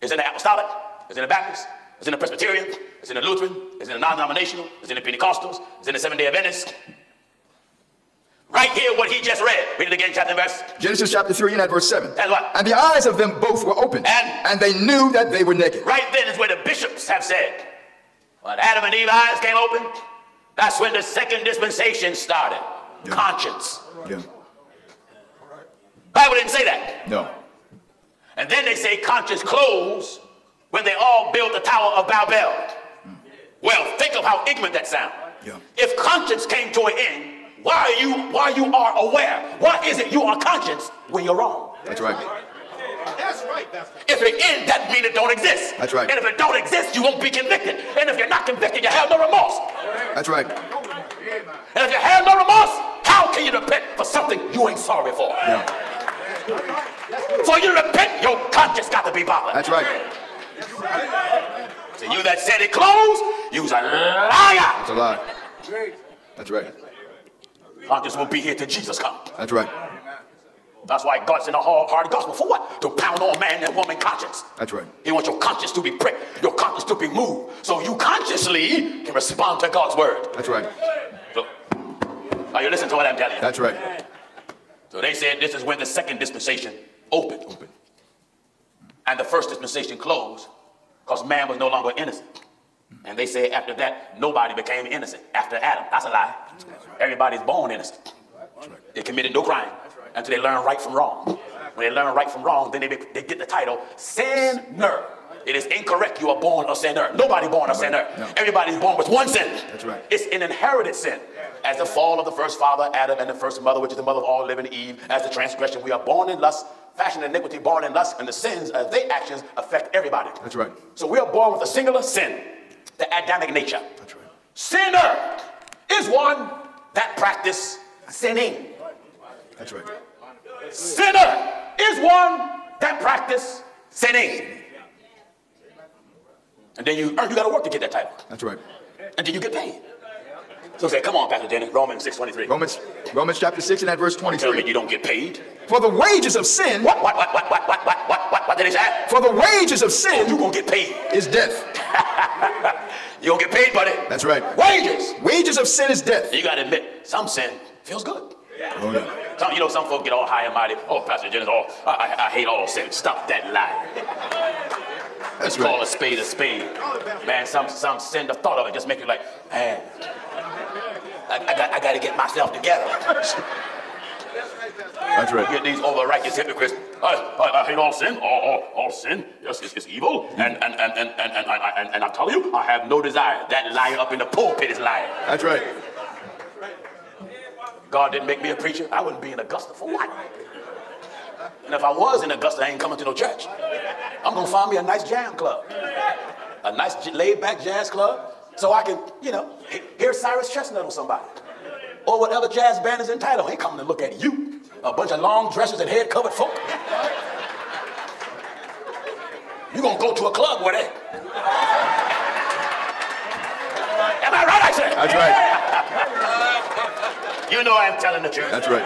is in the apostolic, is in the Baptist, is in the Presbyterian, is in the Lutheran, is in the non-denominational, is in the Pentecostals, is in the Seventh-day Adventists. Right here, what he just read. Read it again, chapter and verse. Genesis chapter 3 and at verse 7. And what? And the eyes of them both were open. And? and they knew that they were naked. Right then is where the bishops have said, when Adam and Eve's eyes came open, that's when the second dispensation started. Yeah. Conscience. Yeah. Bible didn't say that. No. And then they say conscience closed when they all built the Tower of Babel. Mm. Well, think of how ignorant that sounds. Yeah. If conscience came to an end, why are you why you are aware? Why is it you are conscious when you're wrong? That's right. That's right. If it ends, that means it don't exist. That's right. And if it don't exist, you won't be convicted. And if you're not convicted, you have no remorse. That's right. And if you have no remorse, how can you repent for something you ain't sorry for? Yeah. For you to repent, your conscience got to be bothered. That's right. So you that said it closed, you's a liar. That's a lie. That's right. Conscience will be here till Jesus comes. That's right. That's why God sent a hard, hard gospel. For what? To pound on man and woman conscience. That's right. He wants your conscience to be pricked, your conscience to be moved, so you consciously can respond to God's word. That's right. So, are you listening to what I'm telling you? That's right. So they said this is when the second dispensation opened. Open. And the first dispensation closed because man was no longer innocent. And they said after that, nobody became innocent after Adam. That's a lie. Everybody's born innocent. They committed no crime until they learn right from wrong. When they learn right from wrong, then they, be, they get the title sinner. It is incorrect. You are born a sinner. Nobody born a sinner. No. Everybody's born with one sin. That's right. It's an inherited sin. As the fall of the first father, Adam, and the first mother, which is the mother of all living, Eve, as the transgression, we are born in lust, fashion iniquity, born in lust, and the sins of their actions affect everybody. That's right. So we are born with a singular sin, the Adamic nature. That's right. Sinner is one that practice sinning. That's right. Sinner is one that practice sinning. And then you earn, you got to work to get that title. That's right. And then you get paid. So say, come on, Pastor Dennis, Romans 6.23. Romans, Romans chapter 6 and at verse Tell me 23. you don't get paid. For the wages of sin, What, what, what, what, what, what, what, what, what, what did he say? for the wages of sin You sin gonna get paid. is death. You don't get paid, buddy. That's right. Wages. Wages of sin is death. You gotta admit, some sin feels good. Yeah. Oh, yeah. Some, you know, some folk get all high and mighty. Oh, Pastor Dennis, oh, I, I, I hate all sin. Stop that lie. Let's call a spade a spade. Man, some some sin, the thought of it just make you like, man, I, I got I got to get myself together. That's right. Get these over righteous hypocrites. I, I, I hate all sin. All, all, all sin. Yes, it's, it's evil. And and and and and and, and, and, and I tell you, I have no desire. That liar up in the pulpit is lying. That's right. God didn't make me a preacher. I wouldn't be in Augusta for what? And if I was in Augusta, I ain't coming to no church. I'm gonna find me a nice jam club, a nice laid back jazz club, so I can, you know, hear Cyrus Chestnut or somebody, or whatever jazz band is entitled. Ain't coming to look at you, a bunch of long dresses and head covered folk. You gonna go to a club where they? Am I right? I said. That's right. You know I'm telling the truth. That's right.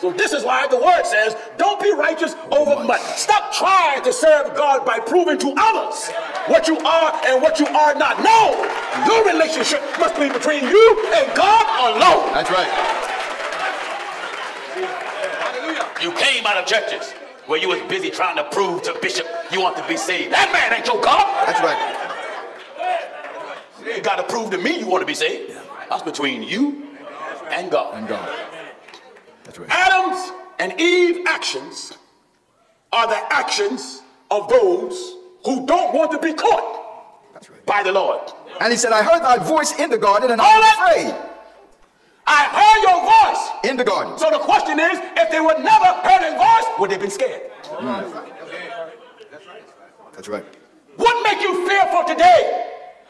So this is why the word says, don't be righteous over much. Stop trying to serve God by proving to others what you are and what you are not. No, your relationship must be between you and God alone. That's right. You came out of churches where you was busy trying to prove to Bishop you want to be saved. That man ain't your God. That's right. You got to prove to me you want to be saved. That's between you and God. And God. That's right. Adam's and Eve actions are the actions of those who don't want to be caught That's right. by the Lord. And he said, I heard thy voice in the garden, and I was afraid. I heard your voice. In the garden. So the question is, if they would never heard his voice, would they have been scared? That's right. That's right. What make you fearful today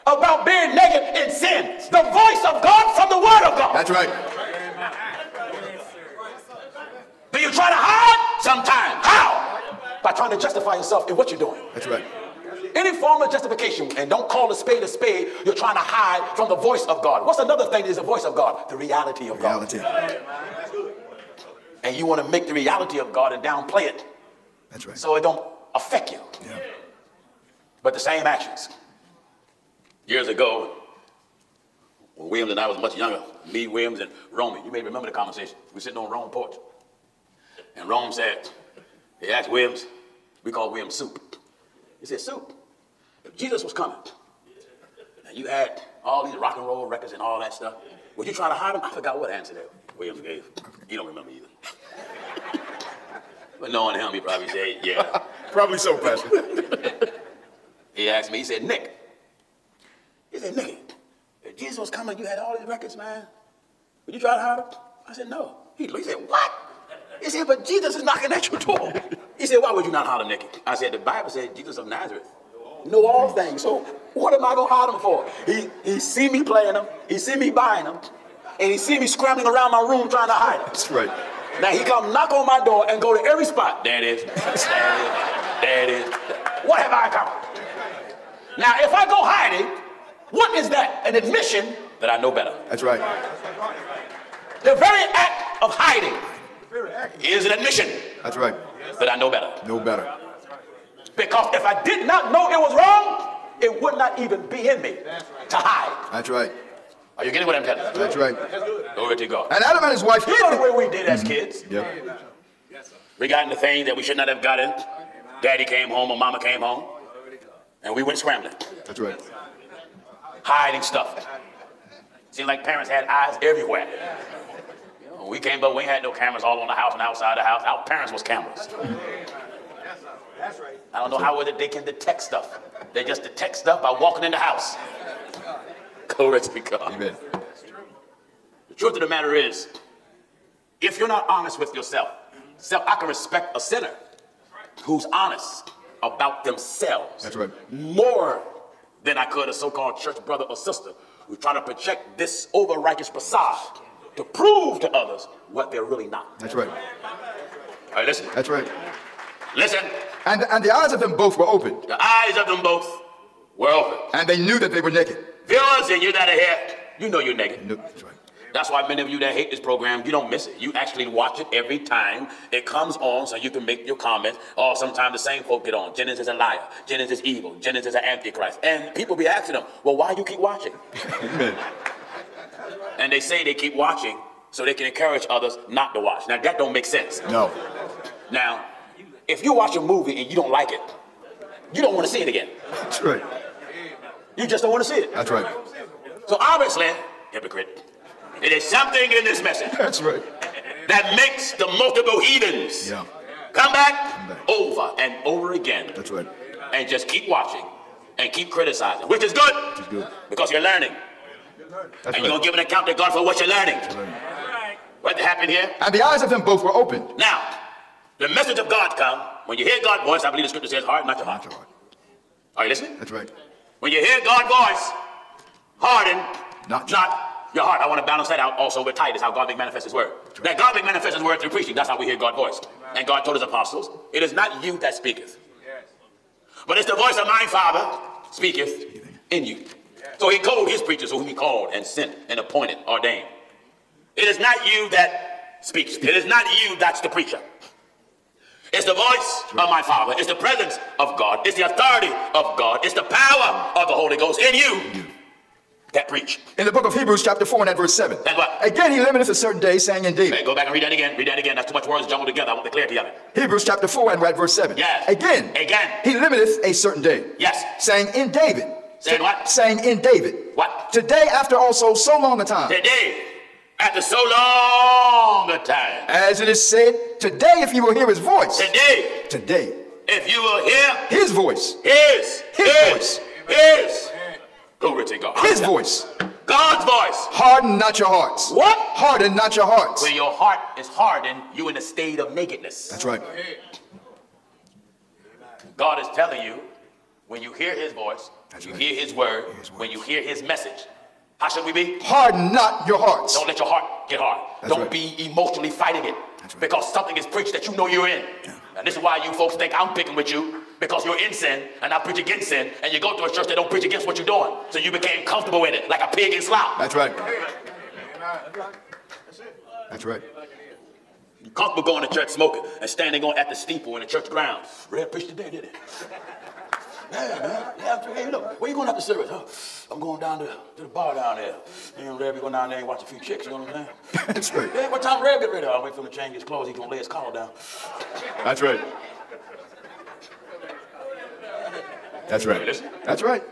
about being naked in sin? The voice of God from the word of God. That's right. Do you try to hide? Sometimes. How? By trying to justify yourself in what you're doing. That's right. Any form of justification, and don't call a spade a spade, you're trying to hide from the voice of God. What's another thing that is the voice of God? The reality of God. Reality. And you want to make the reality of God and downplay it That's right. so it don't affect you. Yeah. But the same actions. Years ago, when Williams and I was much younger, me, Williams, and Roman, you may remember the conversation. We were sitting on Rome porch. And Rome said, he asked Williams, we call Williams Soup. He said, Soup, if Jesus was coming, and you had all these rock and roll records and all that stuff, would you try to hide them? I forgot what answer that Williams gave. He don't remember either. but knowing him, he probably said, yeah. Probably so, Pastor. He asked me, he said, Nick. He said, Nick, if Jesus was coming, you had all these records, man. Would you try to hide them? I said, no. He, he said, what? He said, but Jesus is knocking at your door. He said, why would you not hide him, Nick? I said, the Bible said Jesus of Nazareth know all things. So what am I going to hide him for? He, he see me playing them. He see me buying them. And he see me scrambling around my room trying to hide them. That's right. Now he come knock on my door and go to every spot. There it is. There it is. There it is. What have I come? Now, if I go hiding, what is that? An admission that I know better. That's right. The very act of hiding is an admission That's right. that I know better. No better. Because if I did not know it was wrong, it would not even be in me to hide. That's right. Are you getting what I'm telling you? That's right. Glory to God. And Adam and his wife You know the way we did as mm-hmm. kids. Yep. We got into things that we should not have gotten. Daddy came home or mama came home. And we went scrambling, That's right. hiding stuff. Seemed like parents had eyes everywhere. You know, we came, but we had no cameras all on the house and outside the house. Our parents was cameras. I don't know how they can detect stuff. They just detect stuff by walking in the house. Glory to God. Amen. The truth of the matter is, if you're not honest with yourself, self, I can respect a sinner who's honest about themselves That's right. more than I could a so-called church brother or sister who's trying to project this over-righteous facade to prove to others what they're really not. That's right. All right, listen, That's right. Listen. And, and the eyes of them both were opened, The eyes of them both were open. and they knew that they were naked. Viewers, and you that are here, you know you're naked. No, that's right. That's why many of you that hate this program, you don't miss it. You actually watch it every time it comes on so you can make your comments. Or sometimes the same folk get on. Jennings is a liar. Jennings is evil. Jennings is an antichrist. And people be asking them, well, why you keep watching? And they say they keep watching so they can encourage others not to watch. Now that don't make sense. No. Now, if you watch a movie and you don't like it, you don't want to see it again. That's right. You just don't want to see it. That's right. So obviously, hypocrite, it is something in this message That's right. that makes the multiple heathens Yeah. come back, Come back. over and over again That's right. and just keep watching and keep criticizing, which is good, Which is good. because you're learning That's and you're going to give an account to God for what you're learning. What happened here? And the eyes of them both were opened. Now, the message of God come when you hear God's voice. I believe the scripture says, "Heart, not your heart." Not your heart. Are you listening? That's right. When you hear God's voice, harden Not- not your heart. I want to balance that out also with Titus, how God may manifest his word. That God may manifest his word through preaching. That's how we hear God's voice. And God told his apostles, It is not you that speaketh, but it's the voice of my Father speaketh in you. So he called his preachers whom he called and sent and appointed, ordained. It is not you that speaks. It is not you that's the preacher. It's the voice of my Father. It's the presence of God. It's the authority of God. It's the power of the Holy Ghost in you that preach. In the book of Hebrews, chapter 4, and at verse 7. And what? Again, he limiteth a certain day, saying in Hey, David. go back and read that again. Read that again. That's too much words jumbled together. I want the clarity of it. Hebrews chapter 4, and at verse 7. Yes. Again. Again. He limiteth a certain day. Yes. Saying in David. Saying what? Saying in David. What? Today, after also so long a time. Today, after so long a time, As it is said, today if you will hear his voice. today, Today. if you will hear His voice. his, His his, voice. his, glory to God. His voice. God's voice. Harden not your hearts. What? Harden not your hearts. When your heart is hardened, you in a state of nakedness. That's right. God is telling you, when you hear his voice, That's you right. hear his word, His when you hear his message, how should we be? Harden not your hearts. Don't let your heart get hard. That's Don't right. be emotionally fighting it. Right. Because something is preached that you know you're in. And this is why you folks think I'm picking with you. Because you're in sin and I preach against sin. And you go to a church that don't preach against what you're doing. So you became comfortable in it, like a pig in slop. That's right. That's right. You're comfortable going to church smoking and standing on at the steeple in the church grounds. Red preached today, did it? Yeah, man. Yeah, hey, look, where you going after service? Huh? I'm going down to, to the bar down there. You know, Red be going down there and watch a few chicks, you know what I'm saying? That's right. Yeah, what time Red get ready? I'll wait for him to change his clothes. He's gonna lay his collar down. That's right. That's right. Listen. That's right.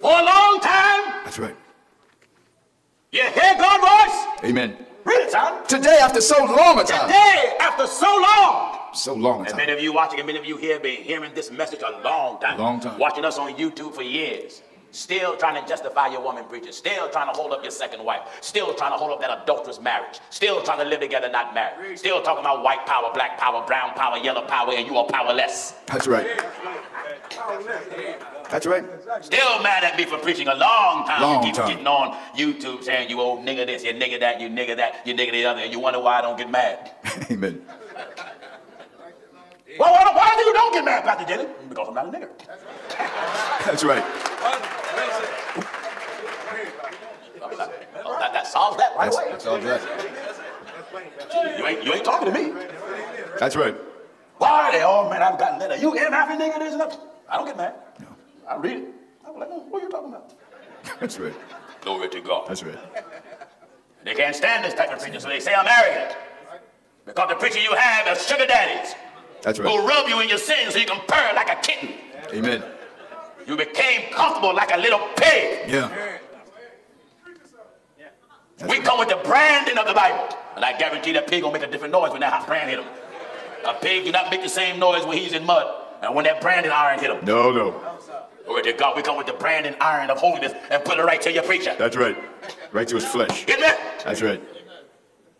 For a long time, That's right. you hear God's voice. Amen. Son. Today, after so long a time. Today, after so long. So long a And time. many of you watching and many of you here been hearing this message a long time. Long time. Watching us on YouTube for years. Still trying to justify your woman preaching. Still trying to hold up your second wife. Still trying to hold up that adulterous marriage. Still trying to live together, not married. Still talking about white power, black power, brown power, yellow power, and you are powerless. That's right. That's right. Still mad at me for preaching a long time. Long you keep time. getting on YouTube saying you old nigga this, you nigga that, you nigga that, you nigga the other, and you wonder why I don't get mad. Amen. Well, why, why do you don't get mad, Pastor Jenny? Because I'm not a nigger. That's right. Oh, that, that solves that right That's, away. that's all right. You ain't, you ain't talking to me. That's right. Why are they? all man, I've gotten that. You MF nigga this and that. I don't get mad. I read it. I'm like, oh, what are you talking about? That's right. Glory to God. That's right. They can't stand this type of preaching, so they say I'm arrogant. Because the preacher you have is sugar daddies That's right. who right. rub you in your sins so you can purr like a kitten. Amen. You became comfortable like a little pig. Yeah. We come with the branding of the Bible. And I guarantee that pig gonna make a different noise when that hot brand hit him. A pig do not make the same noise when he's in mud and when that branding iron hit him. No, no. Glory to God, we come with the branding iron of holiness and put it right to your preacher. That's right. Right to his flesh. Get me? That's right.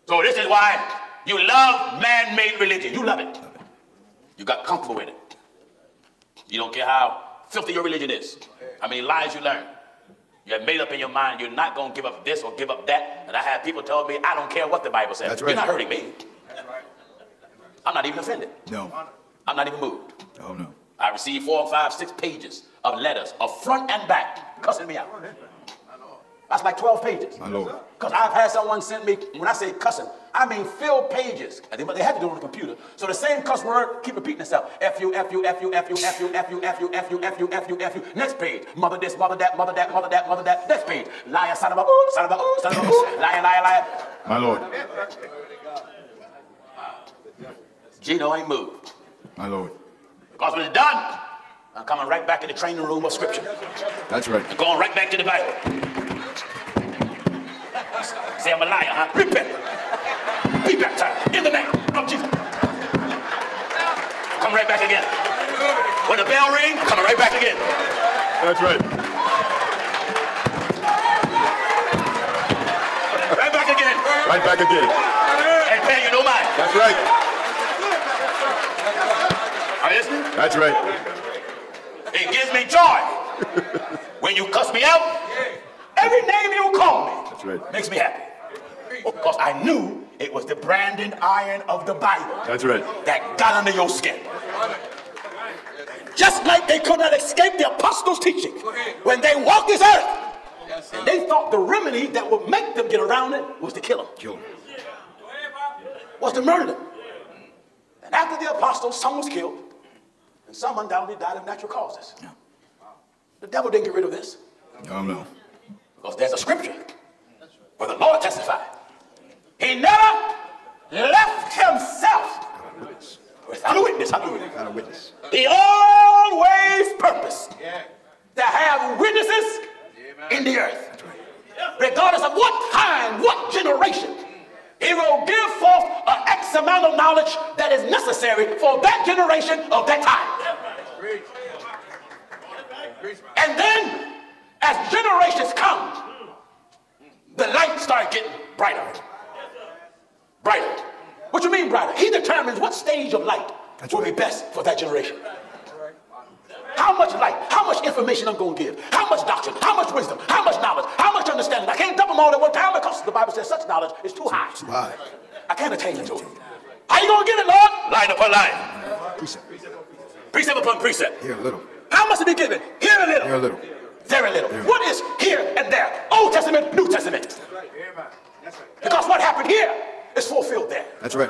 So this is why you love man-made religion. You love it. You got comfortable with it. You don't care how filthy your religion is. How many lies you learn. You have made up in your mind you're not going to give up this or give up that. And I have people tell me, I don't care what the Bible says. That's You're not hurting me. I'm not even offended. No. I'm not even moved. Oh, no. I received four, five, six pages of letters, of front and back, cussing me out. That's like 12 pages. My Lord. Because I've had someone send me, when I say cussing, I mean fill pages. And they, but they had to do it on the computer. So the same cuss word keep repeating itself. F U, F U, F U, F U, F U, F U, F U, F U, F U, F U, F U. Next page. Mother this, mother that, mother that, mother that, mother that. Next page. Liar, son of a ooh, son of a ooh, son of a ooh. Liar, liar, liar. My Lord. Gino ain't moved. My Lord. Because when it's done, I'm coming right back in the training room of Scripture. That's right. I'm going right back to the Bible. Say I'm a liar, huh? Repent. Be baptized in the name of Jesus. Come right back again. When the bell rings, coming right back again. That's right. Right back again. Right back again. And pay you no mind. That's right. Are you listening? That's right. It gives me joy when you cuss me out. Every name you call me That's right. makes me happy. Because I knew it was the branding iron of the Bible That's right. that got under your skin. Just like they could not escape the apostles' teaching when they walked this earth. And they thought the remedy that would make them get around it was to kill them, Kill him. was to murder them. And after the apostles, some was killed, and some undoubtedly died of natural causes. The devil didn't get rid of this No, no. because there's a scripture where the Lord testified. He never left himself without a witness. Not a witness. He always purposed to have witnesses in the earth. Regardless of what time, what generation. He will give forth an X amount of knowledge that is necessary for that generation of that time. And then, as generations come, the light start getting brighter. Brighter. What you mean brighter? He determines what stage of light That's will right. be best for that generation. How much light, how much information I'm going to give, how much doctrine, how much wisdom, how much knowledge, how much understanding. I can't dump them all at one time because the Bible says such knowledge is too high. Too High. I can't attain it to it. How you going to get it, Lord? Line upon line, Precept. Precept upon precept. Here a little. How much to be given? Here a little. Here a little. There a little. What is here and there? Old Testament, New Testament. Because what happened here is fulfilled there. That's right.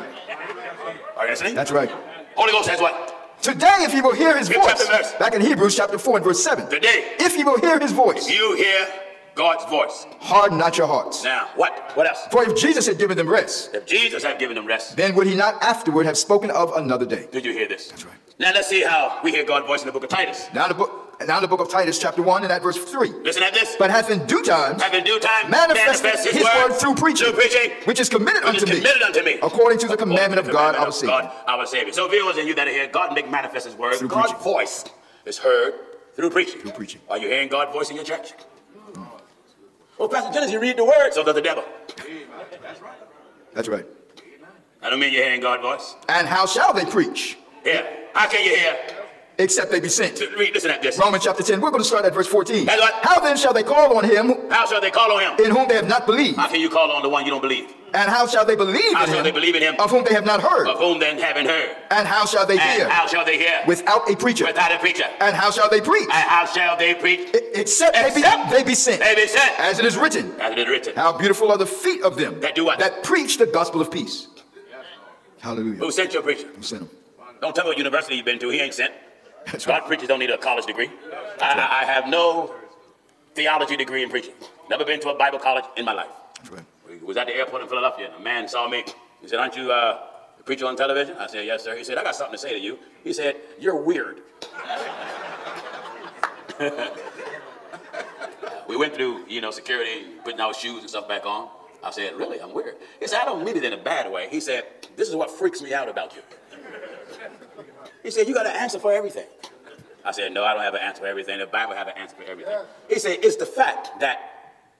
Are you listening? That's right. Holy Ghost says what? Today, if you will hear his Give voice, chapter verse. back in Hebrews chapter 4 and verse 7. Today, If you will hear his voice, you hear God's voice. harden not your hearts. Now, what? What else? For if Jesus had given them rest, If Jesus had given them rest, then would he not afterward have spoken of another day? did you hear this? That's right. Now let's see how we hear God's voice in the book of Titus. Now the book, now the book of Titus, chapter 1 and at verse 3. Listen at this. But hath in due time in due time manifested manifest his, word, through preaching, through preaching, which is committed which is unto me, committed unto me, according to the commandment of God, our commandment of Savior. God, our Savior. So viewers and you that are here, God make manifest His word. Through God's preaching. voice is heard through preaching. Through preaching. Are you hearing God's voice in your church? Well, Pastor Dennis, you read the words does the devil. That's right. That's right. I don't mean you're hearing God's voice. And how shall they preach, Here, how can you hear? except they be sent? Read, listen at this. Romans chapter 10, we're going to start at verse 14. That's right. How then shall they call on him How shall they call on Him? in whom they have not believed? How can you call on the one you don't believe? And how shall they believe How in shall him, they believe in him? of whom they have not heard? Of whom then haven't heard? And how shall they And hear how shall they hear? without a preacher? Without a preacher. And how shall they preach? And how shall they preach? E- Except, they, be, they be sent. They be sent. As it is written, As it is written. how beautiful are the feet of them That do what? that preach the gospel of peace. Hallelujah. Who sent your preacher? Who sent him? Don't tell me what university you've been to. He ain't sent. That's God right. preachers don't need a college degree. I, I- I have no theology degree in preaching. Never been to a Bible college in my life. That's right. We was at the airport in Philadelphia. and A man saw me. He said, "Aren't you uh, a preacher on television?" I said, "Yes, sir." He said, "I got something to say to you." He said, "You're weird." we went through, you know, security, putting our shoes and stuff back on. I said, "Really? I'm weird." He said, "I don't mean it in a bad way." He said, "This is what freaks me out about you." He said, You got an answer for everything. I said, No, I don't have an answer for everything. The Bible have an answer for everything. He said, It's the fact that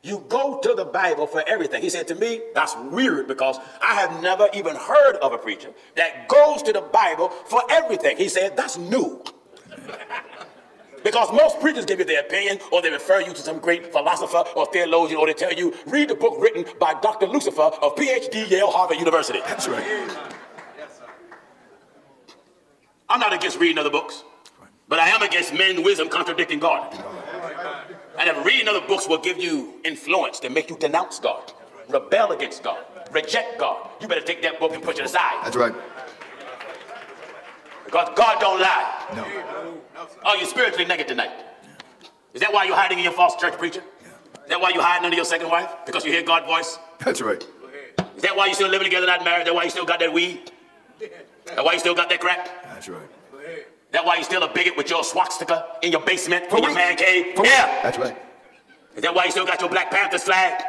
you go to the Bible for everything. He said to me, That's weird because I have never even heard of a preacher that goes to the Bible for everything. He said, That's new. Because most preachers give you their opinion, or they refer you to some great philosopher or theologian, or they tell you, read the book written by Dr. Lucifer of PhD Yale Harvard University. That's right. I'm not against reading other books, but I am against men's wisdom contradicting God. And if reading other books will give you influence to make you denounce God, rebel against God, reject God, you better take that book and push it aside. That's right. Because God don't lie. No. Oh, Are you spiritually naked tonight? Is that why you're hiding in your false church preacher? Is that why you're hiding under your second wife? Because you hear God's voice? That's right. Is that why you still living together, not married? Is that why you still got that weed? Is that why you still got that crack? That's right. That why you still a bigot with your swastika in your basement, For in your man cave? For- yeah. That's right. Is that why you still got your Black Panthers flag?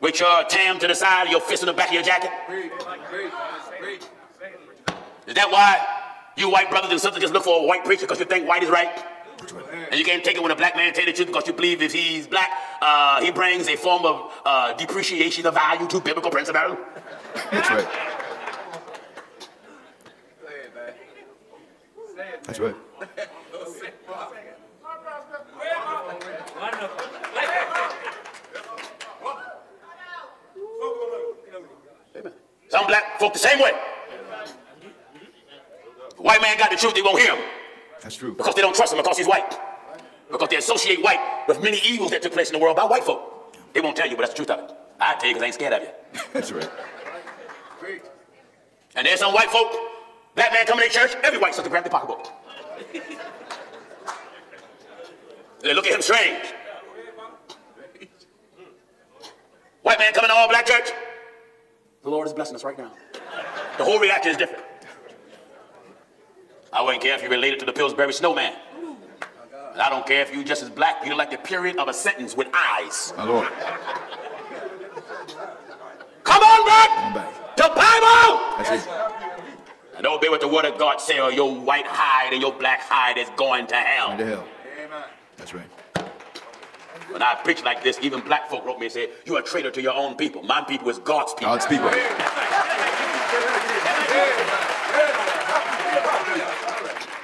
With your tam to the side, your fist in the back of your jacket? Is that why you white brothers and sisters just look for a white preacher because you think white is right? And you can't take it when a black man tell the truth because you believe if he's black, uh, he brings a form of uh, depreciation of value to biblical principle? That's right. That's right. Some black folk the same way. White man got the truth, they won't hear him That's true. because they don't trust him because he's white. Because they associate white with many evils that took place in the world by white folk. They won't tell you, but that's the truth of it. I tell you because I ain't scared of you. That's right. And there's some white folk, black man coming to church, every white to grab the pocketbook. they look at him strange. White man coming to all black church. The Lord is blessing us right now. The whole reaction is different. I wouldn't care if you related to the Pillsbury snowman. And I don't care if you're just as black, you like the period of a sentence with eyes. My Lord. Come on back Come back. to Bible! That's it. And don't be what the word of God say, or your white hide and your black hide is going to hell. Going to hell. That's right. When I preach like this, even black folk wrote me and said, You're a traitor to your own people. My people is God's people. God's people.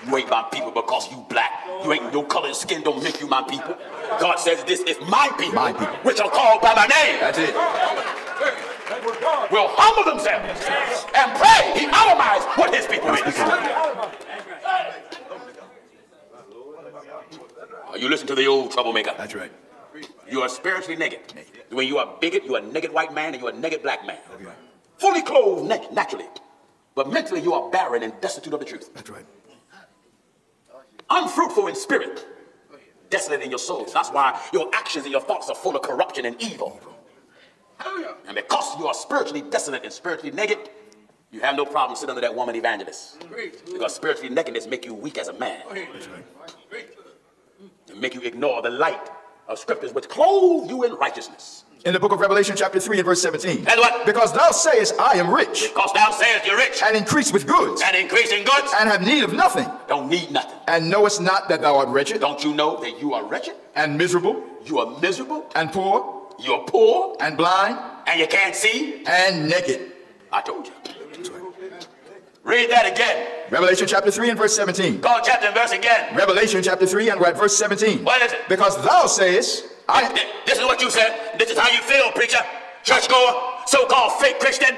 You ain't my people because you black. You ain't your color and skin don't make you my people. God says this is my people, My people. which are called by my name. That's it. Will humble themselves and pray. He automates what his people is. Are you listen to the old troublemaker? That's right. You are spiritually naked. When you are bigot, you are a naked white man and you are a naked black man. Okay. Fully clothed naked, naturally. But mentally you are barren and destitute of the truth. That's right. Unfruitful in spirit. Desolate in your souls. That's why your actions and your thoughts are full of corruption and evil. And because you are spiritually desolate and spiritually naked, you have no problem sitting under that woman evangelist. Because spiritually nakedness make you weak as a man. To make you ignore the light of scriptures which clothe you in righteousness. In the book of Revelation, chapter 3 and verse 17. And what? Because thou sayest, I am rich, Because thou sayest you're rich and increase with goods, and increase in goods, and have need of nothing, don't need nothing. and knowest not that thou art wretched, Don't you know that you are wretched? and miserable, You are miserable. and poor, You're poor and blind, and you can't see. and naked. I told you. Read that again. Revelation chapter 3 and verse 17. Go chapter and verse again. Revelation chapter 3 and we're at verse 17. What is it? Because thou sayest, I Th- This is what you said. This is how you feel, preacher, churchgoer, so-called fake Christian,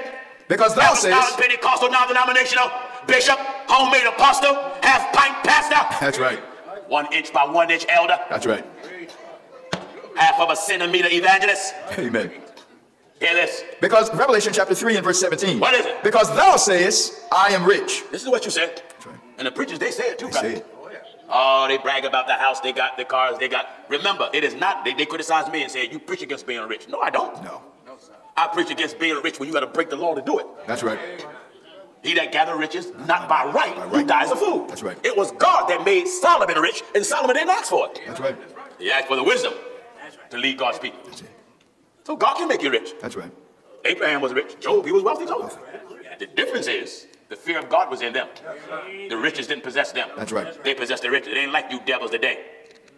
because thou apostolic, sayest, Pentecostal, non-denominational, bishop, homemade apostle, half pint pastor, that's right, one inch by one inch elder, that's right. Half of a centimeter evangelist. Amen. Hear this. Because Revelation chapter 3 and verse 17. What is it? Because thou sayest, I am rich. This is what you said. right. And the preachers, they say it too, They say it. Oh, oh, they brag about the house they got, the cars they got. Remember, it is not, they, they criticize me and say, you preach against being rich. No, I don't. No, I preach against being rich when you got to break the law to do it. that's right. He that gather riches, not by right, By he right. dies a fool. That's right. It was God that made Solomon rich, and Solomon didn't ask for it. That's right. He asked for the wisdom to lead God's people. That's it. So God can make you rich. That's right. Abraham was rich. Job, he was wealthy too. The difference is the fear of God was in them. The riches didn't possess them. That's right. They possessed the riches. They ain't like you devils today.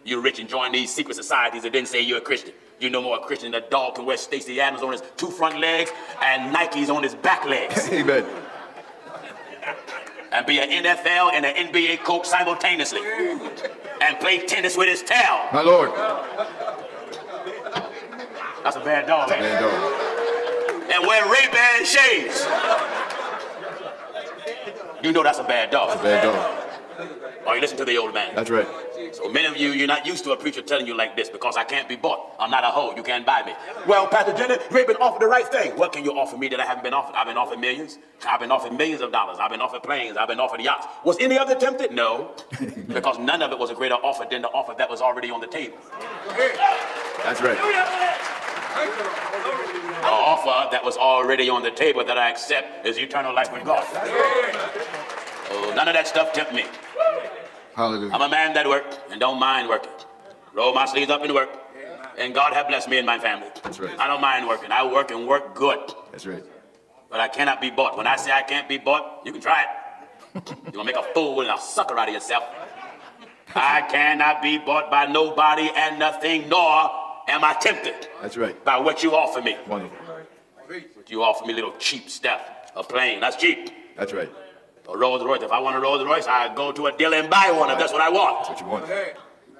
You're rich and join these secret societies that didn't say you're a Christian. You're no more a Christian than a dog can wear Stacy Adams on his two front legs and Nikes on his back legs Amen. and be an NFL and an NBA coach simultaneously and play tennis with his tail. My Lord. That's a bad dog, man. Man, dog. And wear Ray-Ban shades. You know that's a bad dog. Bad dog. Or you listen to the old man. That's right. So many of you, you're not used to a preacher telling you like this because I can't be bought. I'm not a hoe. You can't buy me. Well, Pastor Jenny, you ain't been offered the right thing. What can you offer me that I haven't been offered? I've been offered millions. I've been offered millions of dollars. I've been offered planes. I've been offered yachts. Was any of it tempted? No. because none of it was a greater offer than the offer that was already on the table. That's right. The offer that was already on the table that I accept is eternal life with God. Oh, none of that stuff tempt me. Hallelujah. I'm a man that work and don't mind working. Roll my sleeves up and work. And God have blessed me and my family. That's right. I don't mind working. I work and work good. That's right. But I cannot be bought. When I say I can't be bought, you can try it. You're gonna make a fool and a sucker out of yourself. I cannot be bought by nobody and nothing, nor am I tempted That's right. by what you offer me. Wonderful. You offer me little cheap stuff. A plane, that's cheap. That's right. A Rolls Royce. If I want a Rolls Royce, I go to a dealer and buy one if that's what I want. That's what you want.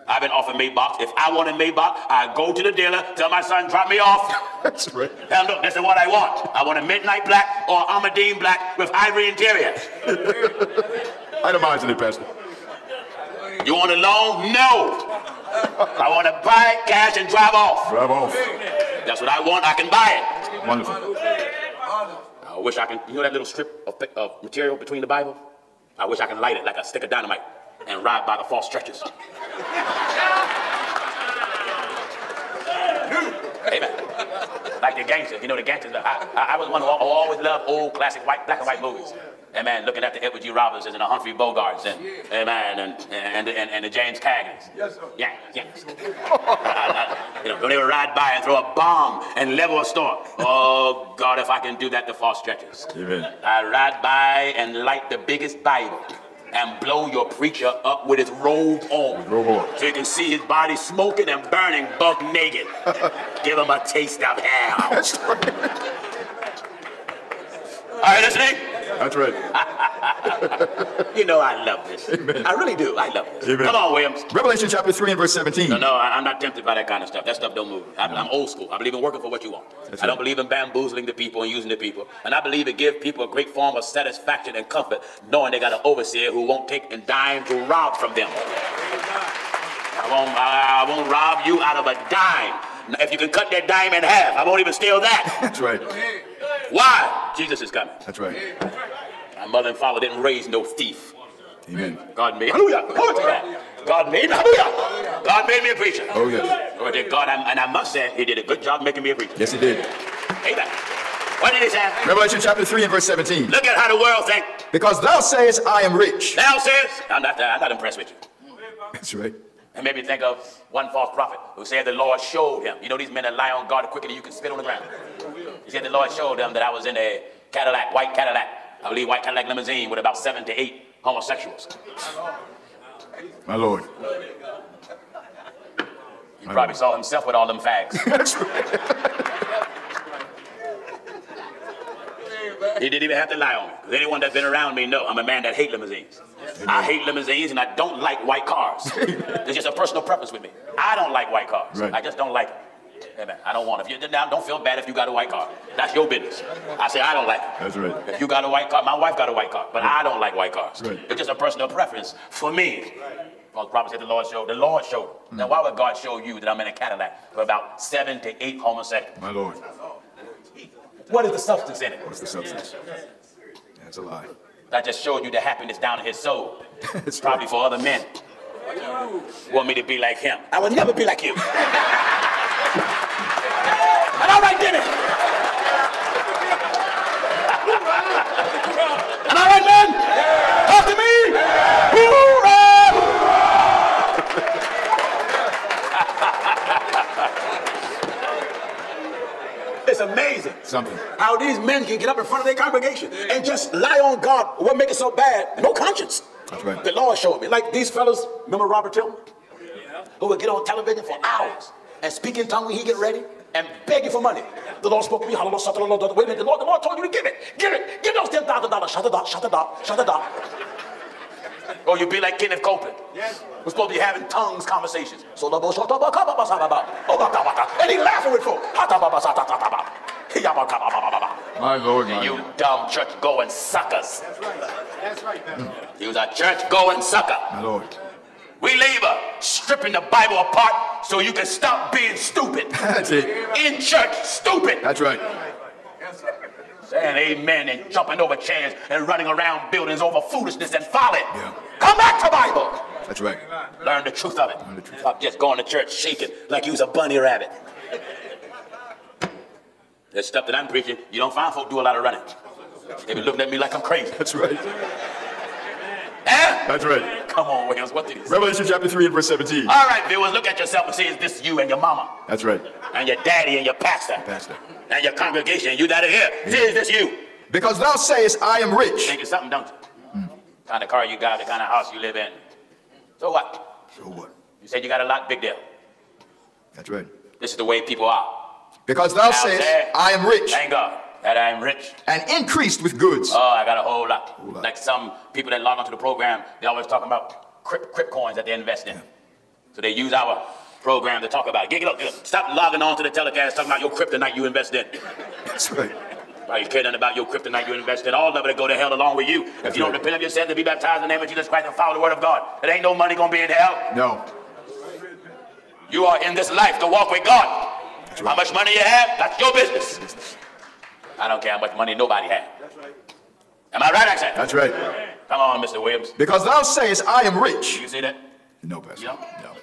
I've been offered Maybach. If I want a Maybach, I go to the dealer, tell my son, drop me off. That's right. Him, look, this is what I want. I want a midnight black or Armadine black with ivory interior. Itemize it, Pastor. You want a loan? No. I want to buy it cash and drive off. Drive off. That's what I want. I can buy it. Wonderful. I wish I can, you know that little strip of, of material between the Bible? I wish I can light it like a stick of dynamite and ride by the false stretches. Amen. Like the gangsters, you know the gangsters. I, I, I was one who always loved old classic white, black and white movies. Amen. Looking at the Edward G. Robinsons and the Humphrey Bogarts and amen and and and, and the James Cagneys. Yes, sir. Yeah, yes. I- I- you know, when they would ride by and throw a bomb and level a store. Oh God, if I can do that to false stretches. Amen. I ride by and light the biggest Bible and blow your preacher up with his robe on. Robe on. So you can see his body smoking and burning buck naked. Give him a taste of hell. That's right. Are you listening? That's right. You know I love this. I really do. I love this. Amen. Come on, Williams. Revelation chapter 3 and verse 17. No, no, I- I'm not tempted by that kind of stuff. That stuff don't move. I'm, I'm old school. I believe in working for what you want. That's I don't right. believe in bamboozling the people and using the people. And I believe it gives people a great form of satisfaction and comfort knowing they got an overseer who won't take a dime to rob from them. I won't, I won't rob you out of a dime. If you can cut that dime in half, I won't even steal that. That's right. Why? Jesus is coming. That's right. My mother and father didn't raise no thief. Amen. God made, hallelujah, glory to God. God made me, hallelujah. God made me a preacher. Oh, yes. Oh, glory to God, and I must say, he did a good job making me a preacher. Yes, he did. Amen. What did he say? Revelation chapter 3 and verse 17. Look at how the world think. Because thou sayest, I am rich. Thou says, I'm not, I'm not impressed with you. That's right. It made me think of one false prophet who said the Lord showed him. You know these men that lie on God quicker than you can spit on the ground. He said the Lord showed them that I was in a Cadillac, white Cadillac. I believe white Cadillac limousine with about seven to eight homosexuals. My Lord. He probably saw himself with all them fags. That's right. He didn't even have to lie on me. Because anyone that's been around me know I'm a man that hate limousines. I hate limousines and I don't like white cars. it's just a personal preference with me. I don't like white cars. Right. I just don't like them. Amen. I don't want it. If you now don't feel bad if you got a white car. That's your business. I say I don't like it. That's right. If you got a white car, my wife got a white car, but I don't like white cars. Right. It's just a personal preference for me. Well, the prophet said the Lord showed. The Lord showed. Hmm. Now, why would God show you that I'm in a Cadillac with about seven to eight homosexuals? My Lord. What is the substance in it? What's the substance? That's a lie. I just showed you the happiness down in his soul. It's Probably for other men. Want me to be like him. I will never be like you. and all right, Denny. and all right, men. Talk to me. Hoorah! It's amazing Something. how these men can get up in front of their congregation and just lie on God. What make it so bad? No conscience. That's right. The Lord showed me. Like these fellas, remember Robert Tilton? Who would get on television for hours and speak in tongue when he get ready and begging for money. The Lord spoke to me. Hallelujah. shut the Lord. Wait a minute. The Lord, the Lord told you to give it. Give it. Give those ten thousand dollars. Shut it up. Shut it up. Shut it up. Or you be like Kenneth Copeland. We're supposed to be having tongues conversations. So the shut up. And he laughing with folk. My Lord, my You Lord. dumb church going suckers. That's right. That's mm. You was a church going sucker. My Lord. We labor stripping the Bible apart so you can stop being stupid. That's it. In church, stupid. That's right. Saying amen and jumping over chairs and running around buildings over foolishness and folly. Yeah. Come back to Bible. That's right. Learn the truth of it. the truth. Stop just going to church shaking like you was a bunny rabbit. That stuff that I'm preaching, you don't find folk do a lot of running. They be looking at me like I'm crazy. That's right. Eh? That's right. Come on, Williams, what did he say? Revelation chapter 3 and verse 17. All right, viewers, look at yourself and see is this you and your mama That's right. and your daddy and your pastor, Pastor. And your congregation. You that are here. Is this you? Because thou sayest, I am rich. Think of something, don't you? Hmm. Kind of car you got, the kind of house you live in. So what? So what? You said you got a lot, big deal. That's right. This is the way people are. Because thou Now sayest, say, I am rich, Thank God that I'm rich. and increased with goods. Oh, I got a whole lot. lot. Like some people that log onto the program, they always talking about crypt, crypt coins that they invest in. So they use our program to talk about it. Get it up, get up. Stop logging on to the telecast talking about your kryptonite you invest in. That's right. Are you kidding about your kryptonite you invest in? All of it will go to hell along with you. If you don't repent of your sins and be baptized in the name of Jesus Christ and follow the word of God, there ain't no money gonna be in hell. No. You are in this life to walk with God. Right. How much money you have, that's your business. I don't care how much money nobody has. That's right. Am I right, accent? That's right. Come on, Mr. Williams. Because thou sayest, I am rich. You see that? No, Pastor. Yeah. No.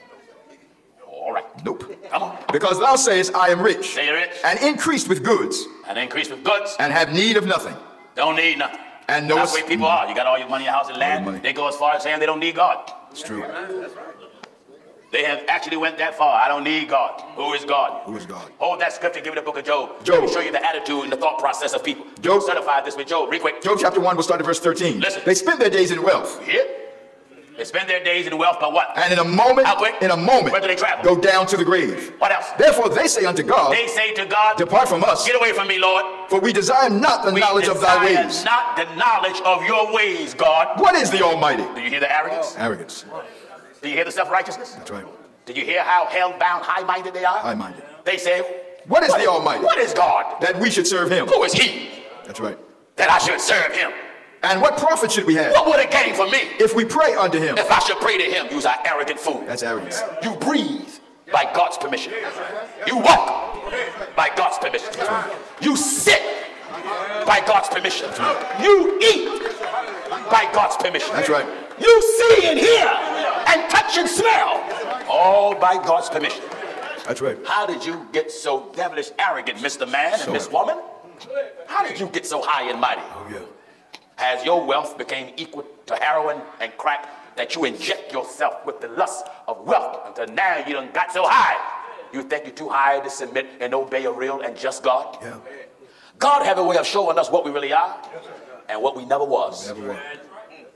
All right. Nope. Come on. Because thou sayest, I am rich, Say you're rich and increased with goods, and increased with goods. and have need of nothing. Don't need nothing. And no. That's knowest- the way people are. You got all your money, your house, and land. money. They go as far as saying they don't need God. It's true. They have actually went that far. I don't need God. Who is God? Who is God? Hold that scripture. Give me the book of Job. Job. Let me show you the attitude and the thought process of people. Job. certified this with Job. Real quick. Job chapter 1 we'll start at verse 13. Listen. They spend their days in wealth, Here. They spend their days in wealth, but what? and in a moment, How quick? in a moment, Where do they travel? go down to the grave. What else? Therefore they say unto God, They say to God, Depart from us, Get away from me, Lord. for we desire not the We knowledge of thy desire ways. Not the knowledge of your ways, God. What is the Almighty? Do you hear the arrogance? Arrogance. Do you hear the self-righteousness? That's right. Did you hear how hell-bound, high-minded they are? High-minded. They say, What is the Almighty? What is God? That we should serve him. Who is He That's right. that I should serve Him? And what profit should we have What would it gain for me if we pray unto him? if I should pray to Him? You's an arrogant fool. That's arrogance. You breathe by God's permission. You walk by God's permission. You sit by God's permission. You eat by God's permission. That's right. You see and hear and touch and smell all by God's permission. That's right. How did you get so devilish arrogant, Mr. Man and So- Miss Woman? How did you get so high and mighty? Oh, yeah. Has your wealth became equal to heroin and crack that you inject yourself with the lust of wealth until now you done got so high? You think you're too high to submit and obey a real and just God? Yeah. God have a way of showing us what we really are and what we never was. Never will.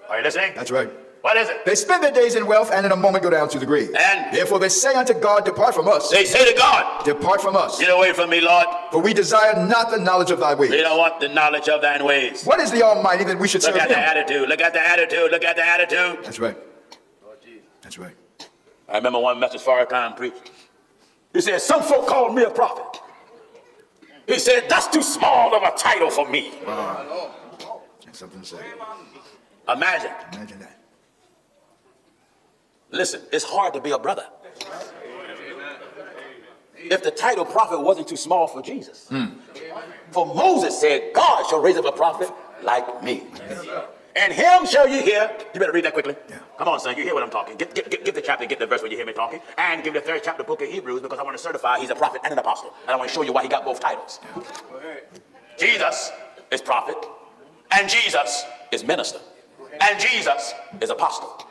Are you listening? That's right. What is it? They spend their days in wealth and in a moment go down to the grave. And? Therefore they say unto God, Depart from us. They say to God, Depart from us. Get away from me, Lord. For we desire not the knowledge of thy ways. We don't want the knowledge of thine ways. What is the Almighty that we should say? Look serve at the attitude. Look at the attitude. Look at the attitude. That's right. That's right. I remember one message Farrakhan preached. He said, Some folk called me a prophet. He said, That's too small of a title for me. That's something to say. Imagine. Imagine that. Listen, it's hard to be a brother. If the title prophet wasn't too small for Jesus. Hmm. For Moses said, God shall raise up a prophet like me. And him shall you hear. You better read that quickly. Yeah. Come on, son. You hear what I'm talking. Get, get, get, give the chapter, get the verse when you hear me talking. And give the third chapter book of Hebrews because I want to certify he's a prophet and an apostle. And I want to show you why he got both titles. Jesus is prophet. And Jesus is minister. And Jesus is apostle.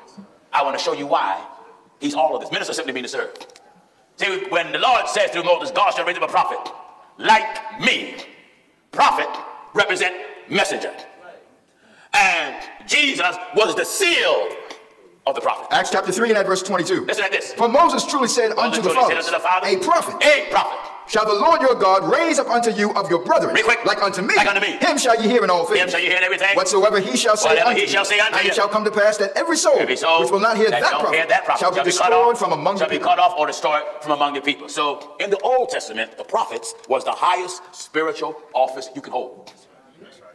I want to show you why he's all of this. Minister simply means to serve. See, when the Lord says through Moses, God shall raise up a prophet like me. Prophet represent messenger. And Jesus was the seal of the prophet. Acts chapter 3 and at verse 22. Listen to this. For Moses truly said unto the, Truly said unto the fathers, A prophet A prophet. Shall the Lord your God raise up unto you of your brethren, like unto me. Like unto me. Him shall ye hear in all things. Him shall you hear in everything. Whatsoever he shall say Whatever unto he you. shall say unto and you. it shall come to pass that every soul, Every soul which will not hear that that prophet, hear that prophet shall be cut destroyed off, from among shall the be people. cut off or destroyed from among the people. So in the Old Testament, the prophets was the highest spiritual office you could hold.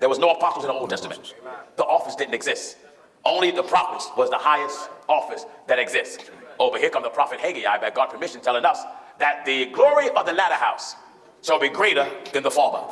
There was no apostles in the Old Testament. The office didn't exist. Only the prophets was the highest office that exists. Oh, but here come the prophet Haggai by God permission telling us that the glory of the latter house shall be greater than the former.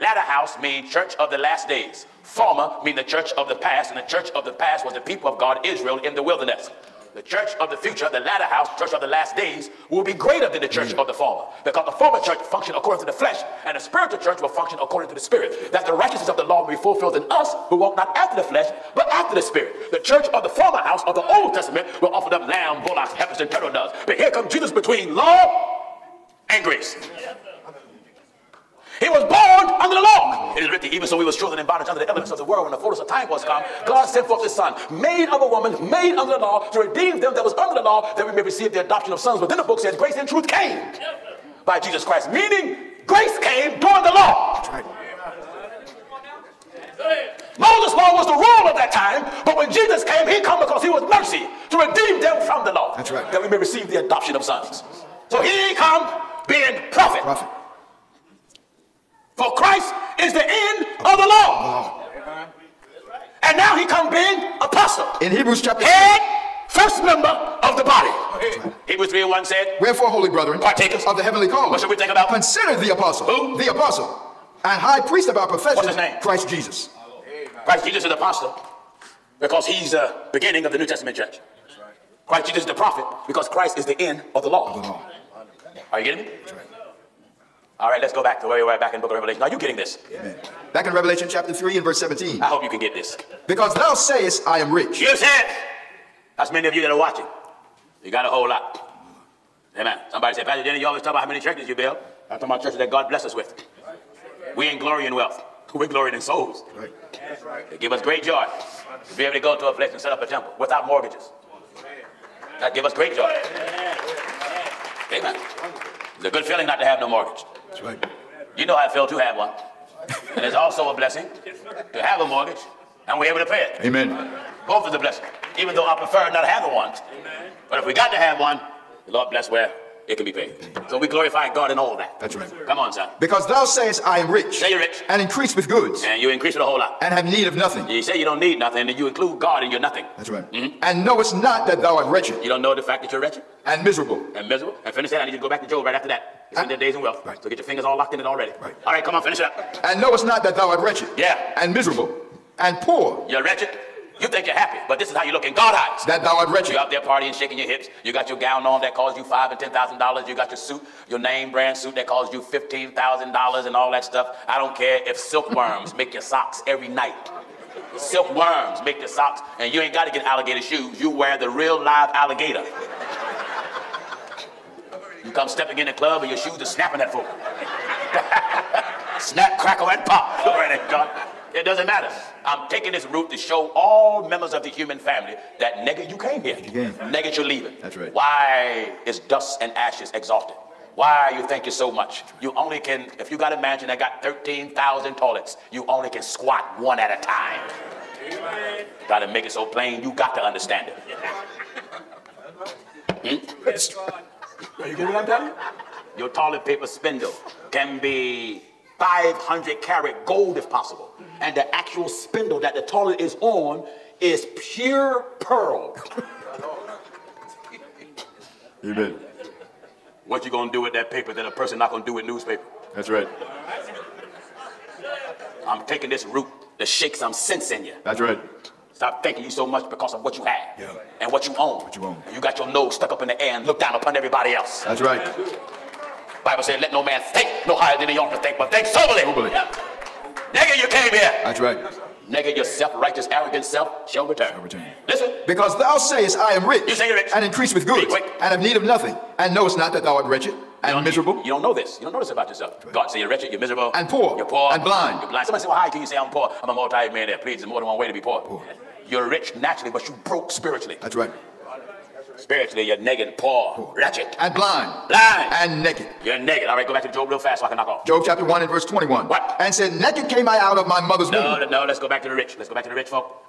Latter house means church of the last days. Former mean the church of the past, and the church of the past was the people of God, Israel, in the wilderness. The church of the future, the latter house, church of the last days, will be greater than the church of the former. Because the former church functioned according to the flesh, and the spiritual church will function according to the spirit. That the righteousness of the law will be fulfilled in us who walk not after the flesh, but after the spirit. The church of the former house of the Old Testament will offer up lamb, bullocks, heifers, and turtle doves. But here comes Jesus between law and grace. He was born under the law. It is written, even so he was chosen in bondage under the elements of the world when the fullness of time was come. God sent forth his son, made of a woman, made under the law, to redeem them that was under the law, that we may receive the adoption of sons. But then the book says, grace and truth came by Jesus Christ. Meaning, grace came during the law. Moses' law was the rule of that time, but when Jesus came, he come because he was mercy to redeem them from the law. That's right. That we may receive the adoption of sons. So he come being prophet. Prophet. For Christ is the end of the law. And now he come being apostle. In Hebrews chapter Head, first member of the body. Hebrews 3 and 1 said, Wherefore, holy brethren, Partakers. of the heavenly calling, What should we think about? Consider the apostle, Who? the apostle, and high priest of our profession, What's his name? Christ Jesus. Christ Jesus is the apostle because he's the beginning of the New Testament church. Christ Jesus is the prophet because Christ is the end of the law. Are you getting me? All right, let's go back to where we were back in the book of Revelation. Are you getting this? Back in Revelation chapter 3 and verse 17. I hope you can get this. Because thou sayest, I am rich. You said, that's many of you that are watching. You got a whole lot. Amen. Somebody said, Pastor Jenny, you always talk about how many churches you build. I'm talking about churches that God bless us with. We ain't glory in wealth. We're glorying in souls. Right. It give us great joy to be able to go to a place and set up a temple without mortgages. That give us great joy. Amen. It's a good feeling not to have no mortgage. That's right. You know how it feels to have one. And it's also a blessing to have a mortgage and we're able to pay it. Amen. Both is a blessing. Even though I prefer not having one. But if we got to have one, the Lord bless where it can be paid. So we glorify God in all that. That's right. Come on, son. Because thou sayest, I am rich. Say you're rich. And increase with goods, And you increase it a whole lot. and have need of nothing. You say you don't need nothing, and you include God in your nothing. That's right. Mhm. And knowest not that thou art wretched You don't know the fact that you're wretched and miserable. and miserable. And finish that. I need you to go back to Job right after that. Spend their days in wealth. Right. So get your fingers all locked in it already. Right. All right, come on, finish it up. And knowest not that thou art wretched Yeah. and miserable and poor, You're wretched. You think you're happy, but this is how you look in God's eyes. that thou art wretched. You out there partying, shaking your hips. You got your gown on that costs you five and ten thousand dollars. You got your suit, your name brand suit that costs you fifteen thousand dollars and all that stuff. I don't care if silkworms make your socks every night. Silkworms make your socks, and you ain't got to get alligator shoes. You wear the real live alligator. You come stepping in the club and your shoes are snapping at folk. Snap, crackle, and pop. Glory to God. It doesn't matter. I'm taking this route to show all members of the human family that nigga, you came here. came. Nigga, you're leaving. That's right. Why is dust and ashes exalted? Why you thank you're so much? You only can, if you got a mansion that got 13,000 toilets, you only can squat one at a time. Got to make it so plain, you got to understand it. Hmm? Are you getting what I'm telling you? Your toilet paper spindle can be 500 carat gold if possible. And the actual spindle that the toilet is on is pure pearl. Amen. What you gonna do with that paper that a person not gonna do with newspaper? That's right. I'm taking this route to shakes I'm in you. That's right. Stop thanking you so much because of what you have Yeah. and what you own. What you own. You got your nose stuck up in the air and look down upon everybody else. That's right. Bible said, let no man think no higher than he ought to think, but think soberly. Soberly. Nigga, you came here. That's right. Nigga, your self-righteous, arrogant self shall return. Shall return. Listen, Because thou sayest, I am rich, You say you're rich. and increase with goods, and have need of nothing, and knowest not that thou art wretched and don't, miserable. You don't know this. You don't know this about yourself. God say you're wretched, you're miserable. And poor. You're poor. And blind. You're blind. Somebody say, well, how can you say I'm poor? I'm a multi-millionaire. Please, there's more than one way to be poor. poor. You're rich naturally, but you broke spiritually. That's right. Spiritually, you're naked, poor, wretched, And blind. blind. And naked. You're naked. All right, go back to Job real fast so I can knock off. Job chapter 1 and verse 21. What? And said, Naked came I out of my mother's No, womb. no, no, let's go back to the rich. Let's go back to the rich folk.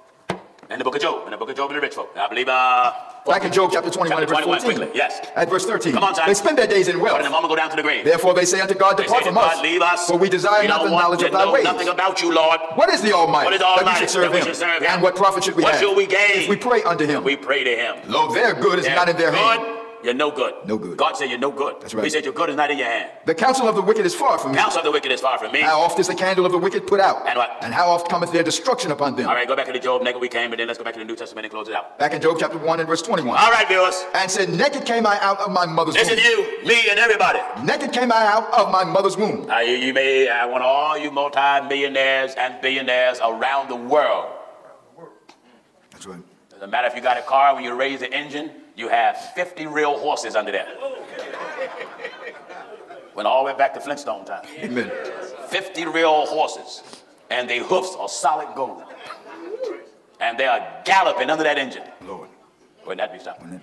In the book of Job. In the book of Job and the rich folk. I believe, uh... Back in Job chapter 21 Chapter and verse 21, 14. quickly, yes. At verse 13. Come on. They spend their days in But in a wealth. moment, go down to the grave. Therefore they say unto God, Depart from us. leave us. For we desire We not the knowledge of thy ways. nothing about you, Lord. What is the Almighty? What is that we Almighty should serve him? should serve him? And what profit should we What have? shall we gain? If we pray unto him. We pray to him. Lo, their good is Their not in their hand. You're no good. No good. God said you're no good. That's right. He said your good is not in your hand. The counsel of the wicked is far from me. Counsel of the wicked is far from me. How oft is the candle of the wicked put out? And what? And how oft cometh their destruction upon them? All right, go back to the Job naked we came, but then let's go back to the New Testament and close it out. Back in Job chapter 1 and verse 21. All right, viewers. And said, Naked came I out of my mother's This womb. is you, me, and everybody. Naked came I out of my mother's womb. Now, you, you may, I want all you multi-millionaires and billionaires around the world. That's right. Doesn't matter if you got a car, when you raise the engine, you have 50 real horses under there. Went all the way back to Flintstone time. Amen. 50 real horses, and their hoofs are solid gold. And they are galloping under that engine. Lord. Wouldn't that be something?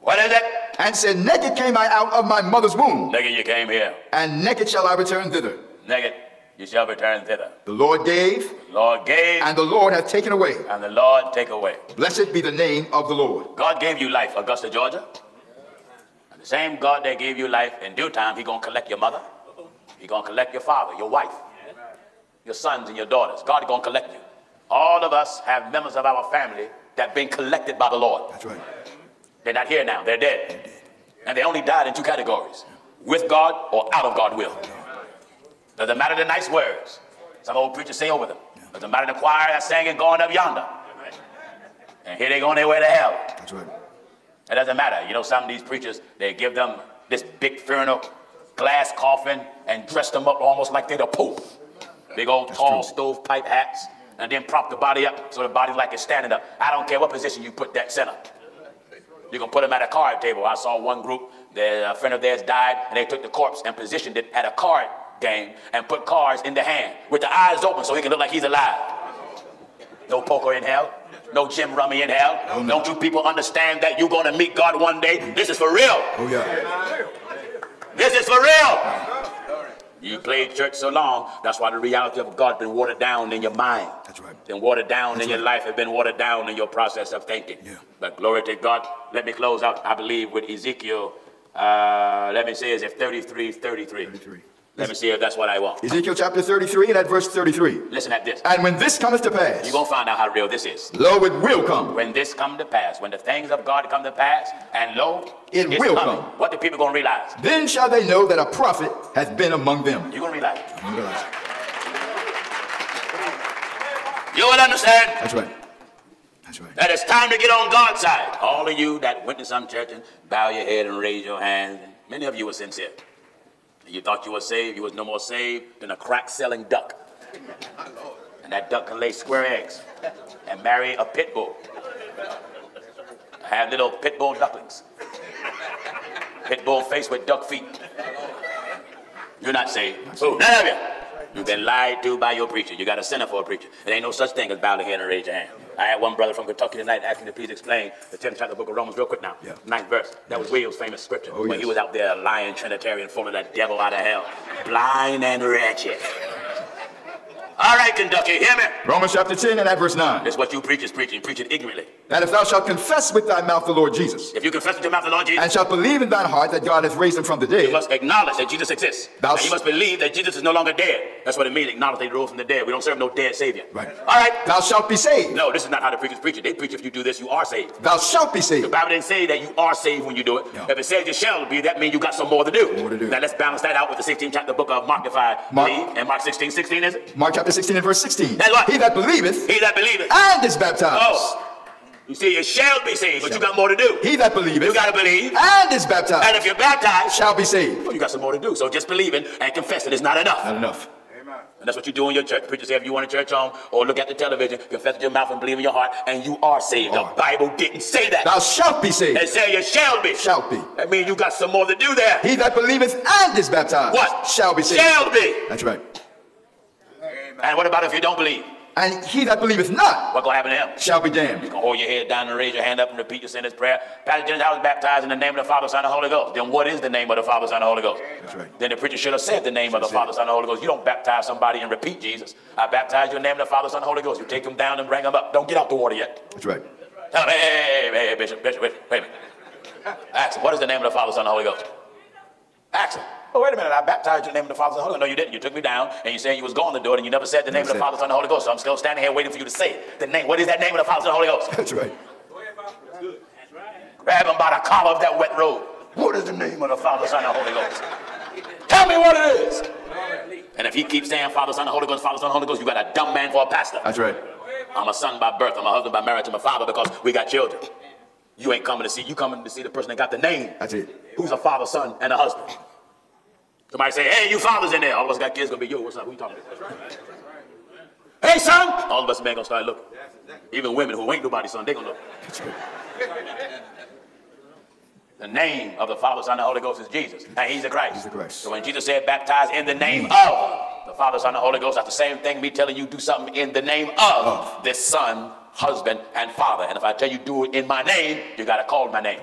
What is it? And said, Naked came I out of my mother's womb, Naked you came here. and naked shall I return thither. Naked you shall return thither. The Lord gave, The Lord gave, and the Lord hath taken away. and the Lord take away. Blessed be the name of the Lord. God gave you life, Augusta, Georgia. And the same God that gave you life, in due time, He gonna collect your mother. He gonna collect your father, your wife, your sons and your daughters. God gonna collect you. All of us have members of our family that been collected by the Lord. That's right. They're not here now. They're dead. And they only died in two categories. With God or out of God's will. Doesn't matter the nice words. Some old preachers say over them. Doesn't matter the choir that's singing going up yonder. And here they going their way to hell. That's right. It doesn't matter. You know, some of these preachers, they give them this big funeral, glass coffin, and dress them up almost like they're the Pope. Big old tall stovepipe hats, and then prop the body up so the body like it's standing up. I don't care what position you put that center. You can put them at a card table. I saw one group, their, a friend of theirs died, and they took the corpse and positioned it at a card game and put cards in the hand with the eyes open so he can look like he's alive. No poker in hell. No Gin Rummy in hell. Don't you people understand that you're going to meet God one day? This is for real. Oh, yeah. This is for real. You played church so long, that's why the reality of God been watered down in your mind. That's right. Been watered down That's in your life, have been watered down in your process of thinking. Yeah. But glory to God. Let me close out, I believe, with Ezekiel. Uh, let me see, is it 33, 33? 33. Let me see if that's what I want. Ezekiel chapter 33 and at verse 33. Listen at this. And when this cometh to pass, You're going to find out how real this is. lo, it will come. When this come to pass, when the things of God come to pass, and lo, It will coming. come. What the people going to realize? Then shall they know that a prophet hath been among them. You're going to realize. You will understand That's right. That's right. that it's time to get on God's side. All of you that went to some church and bow your head and raise your hands, many of you were sincere. You thought you were saved, you was no more saved than a crack selling duck. And that duck can lay square eggs and marry a pit bull. I Have little pit bull ducklings. Pit bull face with duck feet. You're not saved. Who? None of you. You've been lied to by your preacher. You got a sinner for a preacher. There ain't no such thing as bow the head and raise your hand. I had one brother from Kentucky tonight asking to please explain the 10th chapter of the book of Romans real quick now. Yeah. Ninth verse. That was William's famous scripture. Oh, when yes. he was out there lying Trinitarian full of that devil out of hell. Blind and wretched. All right, Kentucky, hear me. Romans chapter 10 and at verse 9. That's what you preachers preaching. Preach it ignorantly. That if thou shalt confess with thy mouth the Lord Jesus, If you confess with your mouth the Lord Jesus, and shalt believe in thine heart that God hath raised him from the dead. You must acknowledge that Jesus exists. Thou and you must believe that Jesus is no longer dead. That's what it means. Acknowledge that he rose from the dead. We don't serve no dead Savior. Right. All right. thou shalt be saved. No, this is not how the preachers preach it. They preach if you do this, you are saved. Thou shalt be saved. The. Bible didn't say that you are saved when you do it. No. If it says you shall be, that means you got some more to do. More to do. Now let's balance that out with the 16th chapter book of Mark, if I Mark. believe. And Mark 16, 16 is it? Mark chapter 16 and verse 16. That's what? He that believeth He that believeth. and is baptized. Oh. You see, you shall be saved, but you got more to do. He that believeth You got to believe. and is baptized. And if you're baptized, shall be saved. well, you got some more to do. So just believing and confessing is not enough. Not enough. Amen. And that's what you do in your church. Preachers say if you want a church home or look at the television, confess with your mouth and believe in your heart, and you are saved. Are. The Bible didn't say that. Thou shalt be saved. It said you shall be. Shall be. That means you got some more to do there. He that believeth and is baptized What? shall be saved. Shall be. That's right. And what about if you don't believe? And he that believeth not What gonna happen to him? shall be damned. You gonna hold your head down and raise your hand up and repeat your sinner's prayer. Pastor Jennings, I was baptized in the name of the Father, Son, and Holy Ghost. Then what is the name of the Father, Son, and Holy Ghost? That's right. Then the preacher should have said the name of the Father, have Son, and Holy Ghost. You don't baptize somebody and repeat Jesus. I baptize you in the name of the Father, Son, and Holy Ghost. You take them down and bring them up. Don't get out the water yet. That's right. Tell him, hey, hey, hey, hey, Bishop, Bishop, Bishop, wait a minute. Ask him, what is the name of the Father, Son, and Holy Ghost? Ask him. Oh, wait a minute, I baptized you in the name of the Father, Son, and Holy Ghost. No, you didn't. You took me down and you said you was going to do it and you never said the name of the Father, Son, and Holy Ghost. So I'm still standing here waiting for you to say it. The name, what is that name of the Father, Son, and Holy Ghost? That's right. Grab grab him by the collar of that wet robe. What is the name of the Father, Son, and Holy Ghost? Tell me what it is. And if he keeps saying Father, Son, and Holy Ghost, Father, Son, and Holy Ghost, you got a dumb man for a pastor. That's right. I'm a son by birth. I'm a husband by marriage. I'm a father because we got children. You ain't coming to see. You coming to see the person that got the name. That's it. Who's a father, son, and a husband. Somebody say, hey, you fathers in there. All of us got kids gonna be you. What's up? Who you talking to? Hey, son. All of us men gonna start looking. Even women who ain't nobody's son, they gonna look. The name of the Father, Son, and the Holy Ghost is Jesus. And he's the Christ. He's the Christ. So when Jesus said baptize in the name of the Father, Son, and the Holy Ghost, that's the same thing me telling you do something in the name of this Son, husband, and Father. And if I tell you do it in my name, you gotta call my name.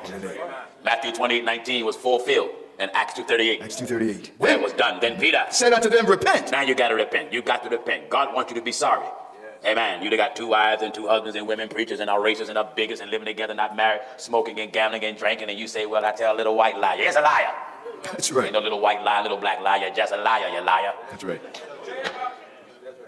Matthew 28, 19 was fulfilled in Acts 2.38. Acts 2.38. Where it was done. Then Peter Said unto them, repent. now you got to repent. You got to repent. God wants you to be sorry. Amen. You got two wives and two husbands and women preachers and racist and are bigots and living together, not married, smoking and gambling and drinking, and you say, Well, I tell a little white lie. Yes, a liar. That's Ain't right. no little white lie, little black lie. You're just a liar, you liar. That's right.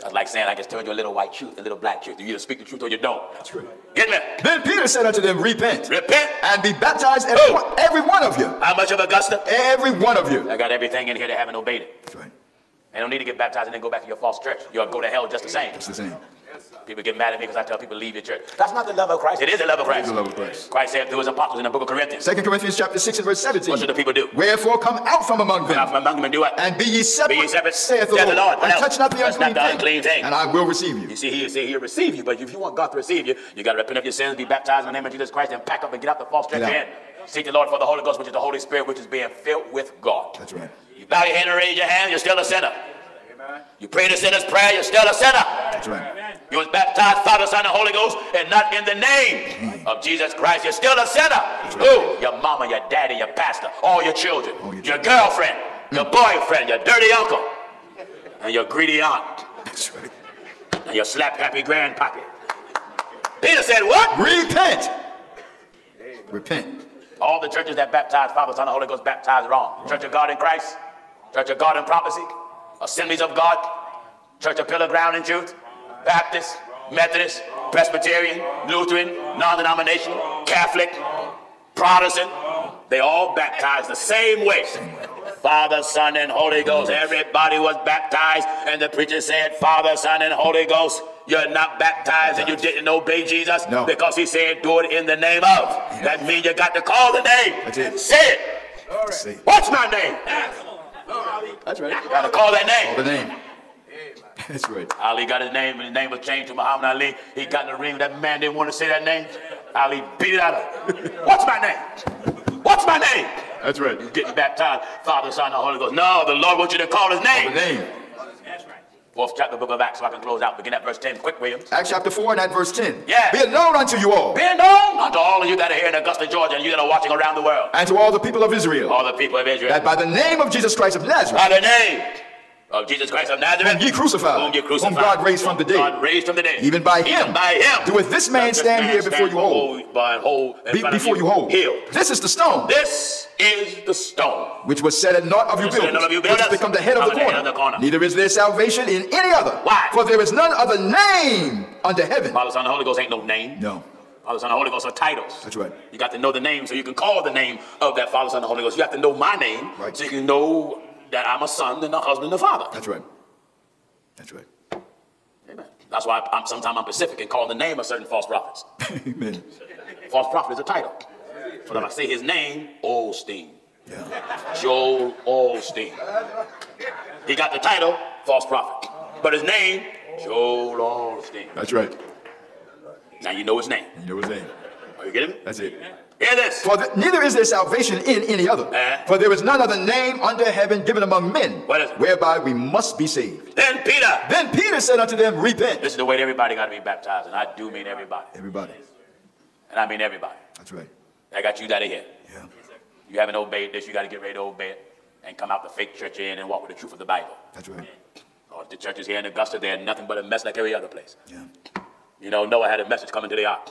That's like saying I just told you a little white truth, a little black truth. You either speak the truth or you don't. That's right. Get me? Then Peter said unto them, repent Repent. and be baptized, every one, every one of you. How much of Augusta? Every one of you. I got everything in here that haven't obeyed it. That's right. They don't need to get baptized and then go back to your false church. You'll go to hell just the same. That's the same. People get mad at me because I tell people leave your church. That's not the love of Christ. It is the love of Christ. the love of Christ. Christ said through his apostles in the book of Corinthians. Second Corinthians chapter 6 and verse 17. What should the people do? Wherefore come out from among them. Come them out from among them and do what? and be ye separate, Be ye separate, saith the saith Lord, the Lord. And else? touch not the unclean, not the unclean thing. and I will receive you. You see, he say he'll receive you, but if you want God to receive you, you got to repent of your sins, be baptized in the name of Jesus Christ, and pack up and get out the false church Get you're in. Seek the Lord for the Holy Ghost, which is the Holy Spirit, which is being filled with God. That's right. You bow your head and raise your hand, you're still a sinner. You pray the sinner's prayer, you're still a sinner. That's right. You was baptized, Father, Son, and Holy Ghost, and not in the name of Jesus Christ. You're still a sinner. Who? Your mama, your daddy, your pastor, all your children, All your your children. girlfriend, your mm. boyfriend, your dirty uncle, and your greedy aunt, That's right. and your slap happy grandpappy. Peter said, What? Repent. Repent. All the churches that baptize Father, Son, and Holy Ghost baptized wrong. Church of God in Christ, Church of God in Prophecy, Assemblies of God, Church of Pillar Ground in Truth, Baptist, Methodist, Presbyterian, Lutheran, non-denominational, Catholic, Protestant. They all baptized the same way. Father, Son, and Holy Ghost. Everybody was baptized, and the preacher said, Father, Son, and Holy Ghost. You're not baptized and you didn't obey Jesus No. because he said, do it in the name of. That means you got to call the name. That's it. Say it. What's my name? That's right. You got to call that Call the name. name. That's right. Ali got his name, and his name was changed to Muhammad Ali. He got in the ring. That man didn't want to say that name. Ali beat it out of him. What's my name? What's my name? That's right. He's getting baptized. Father, Son, and Holy Ghost. No, the Lord wants you to call his The name. name. Fourth chapter, book of Acts, so I can close out. Begin at verse 10. Quick, Williams. Acts chapter 4 and at verse 10. Yeah. Be it known unto you all, Be known unto all of you that are here in Augusta, Georgia, and you that are watching around the world. and to all the people of Israel, All the people of Israel. that by the name of Jesus Christ of Nazareth, By the name of Jesus Christ of Nazareth. Whom ye crucified, Whom ye crucified. whom God raised from the dead. God raised from the dead. Even by him. Even by him. Doeth this man stand here before you hold, By in be- before you hold. Healed. This is the stone, This is the stone. which was set at naught of you Which was set at builders, naught of you which has become the head of the corner. of the corner. Neither is there salvation in any other. Why? For there is none other name under heaven. Father, Son, the Holy Ghost ain't no name. No. Father, Son, the Holy Ghost are titles. That's right. You got to know the name so you can call the name of that Father, Son, and the Holy Ghost. You have to know my name Right. so you can know that I'm a son and a husband and a father. That's right. That's right. Amen. That's why I'm, sometimes I'm Pacific and call the name of certain false prophets. Amen. False prophet is a title. But if I say his name, Osteen. Yeah. Joel Osteen. He got the title, false prophet. But his name, Joel Osteen. That's right. Now you know his name. You know his name. Are you getting me? That's it. Hear this. For the, neither is there salvation in any other. Eh? For there is none other name under heaven given among men, What is it? whereby we must be saved. Then Peter. Then Peter said unto them, Repent. This is the way everybody got to be baptized, and I do mean everybody. Everybody. And I mean everybody. That's right. I got you that are here. Yeah. You haven't obeyed this, you got to get ready to obey it and come out the fake church in and walk with the truth of the Bible. That's right. Or if the churches here in Augusta, they're nothing but a mess like every other place. Yeah. You know, Noah had a message coming to the ark,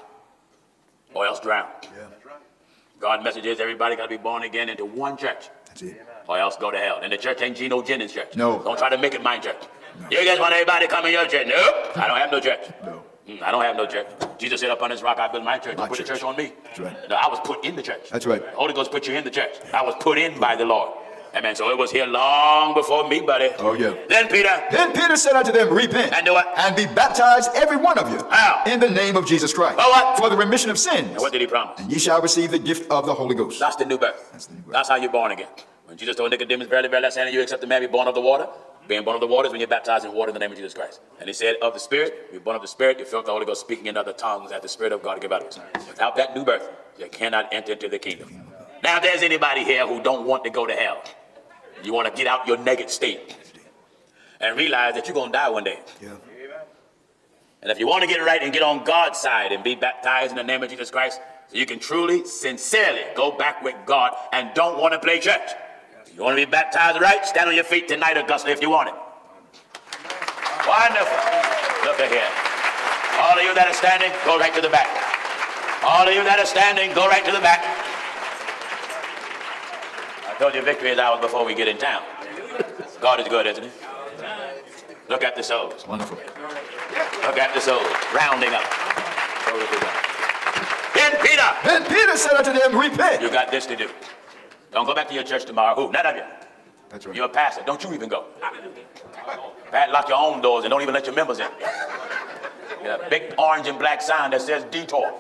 or else drown. Yeah. God's message is everybody got to be born again into one church, That's it. or else go to hell. And the church ain't Gino Jennings' church. No. Don't try to make it my church. You guys want everybody to come in your church? Nope. I don't have no church. No. Mm, I don't have no church. Jesus said, Upon this rock I build my church. My put church. the church on me. That's right. No, I was put in the church. That's right. The Holy Ghost put you in the church. I was put in by the Lord. Amen. So it was here long before me, buddy. Oh, yeah. Then Peter, Then Peter said unto them, Repent And do what? and be baptized, every one of you, How? in the name of Jesus Christ, For what? for the remission of sins. and what did he promise? And ye shall receive the gift of the Holy Ghost. That's the new birth. That's the new birth. That's how you're born again. When Jesus told Nicodemus, Verily, verily, I say unto you, except the man be born of the water. Being born of the water is when you're baptized in water in the name of Jesus Christ. And he said, Of the Spirit, you're born of the Spirit, you're filled with the Holy Ghost, speaking in other tongues that the Spirit of God give utterance. Without that new birth, you cannot enter into the kingdom. Now, if there's anybody here who don't want to go to hell, you want to get out your naked state and realize that you're going to die one day. Yeah. And if you want to get it right and get on God's side and be baptized in the name of Jesus Christ, so you can truly, sincerely go back with God and don't want to play church. You want to be baptized right? Stand on your feet tonight, Augusta, if you want it. Wonderful. Look at here. All of you that are standing, go right to the back. All of you that are standing, go right to the back. I told you victory is ours before we get in town. God is good, isn't he? Look at the souls. Wonderful. Look at the souls. Rounding up. Glory. Then Peter, Then Peter said unto them, Repent. you got this to do. Don't go back to your church tomorrow. Who? None of you. That's right. You're a pastor. Don't you even go. Padlock your own doors and don't even let your members in. Get a big orange and black sign that says detour.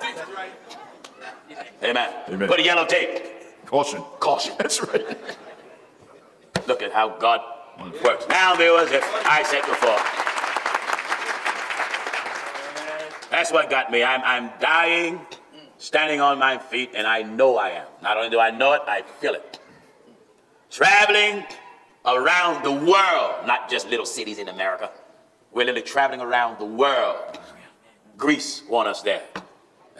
Amen. Amen. Put a yellow tape. Caution. Caution. That's right. Look at how God works. Now, viewers, if I said before, that's what got me. I'm, I'm dying, standing on my feet, and I know I am. Not only do I know it, I feel it. Traveling around the world, not just little cities in America. We're literally traveling around the world. Greece want us there.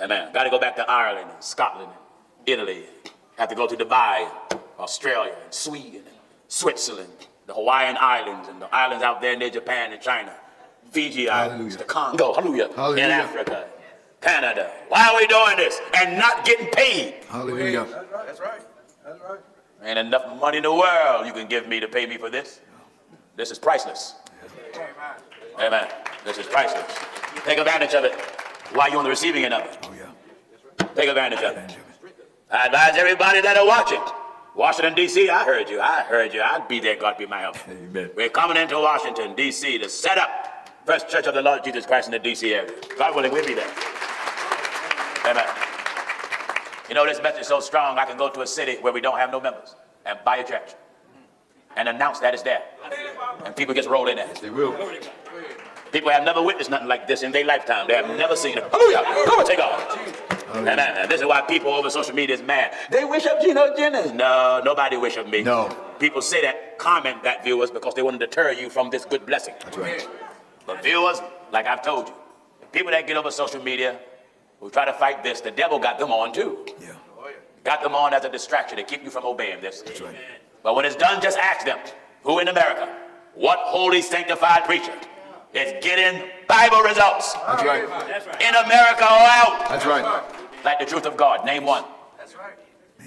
Amen. Got to go back to Ireland and Scotland and Italy. Have to go to Dubai, Australia, and Sweden, and Switzerland, the Hawaiian Islands, and the islands out there near Japan and China, Fiji Islands, Hallelujah. the Congo, hallelujah, Hallelujah. in Africa, Canada. Why are we doing this and not getting paid? Hallelujah. That's right. That's right. That's right. Ain't enough money in the world you can give me to pay me for this. This is priceless. Amen. This is priceless. Take advantage of it while you're on the receiving end of it. Oh, yeah. Take advantage of it. I advise everybody that'll watch it. Washington, D.C., I heard you. I heard you. I'd be there. God be my help. Amen. We're coming into Washington, D.C. to set up First Church of the Lord Jesus Christ in the D.C. area. God willing, we'll be there. Amen. You know, this message is so strong, I can go to a city where we don't have no members and buy a church and announce that it's there. And people just roll in there. They will. People have never witnessed nothing like this in their lifetime. They have never seen it. Hallelujah. Glory to God. Amen. And this is why people over social media is mad. They wish up Gino Jennings. No, nobody wish up me. No. People say that, comment that, viewers, because they want to deter you from this good blessing. That's right. But viewers, like I've told you, people that get over social media who try to fight this, the devil got them on too. Yeah. Got them on as a distraction to keep you from obeying this. That's right. But when it's done, just ask them, who in America, what holy sanctified preacher is getting Bible results That's right. in America or out? That's right. Like the truth of God. Name one. That's right.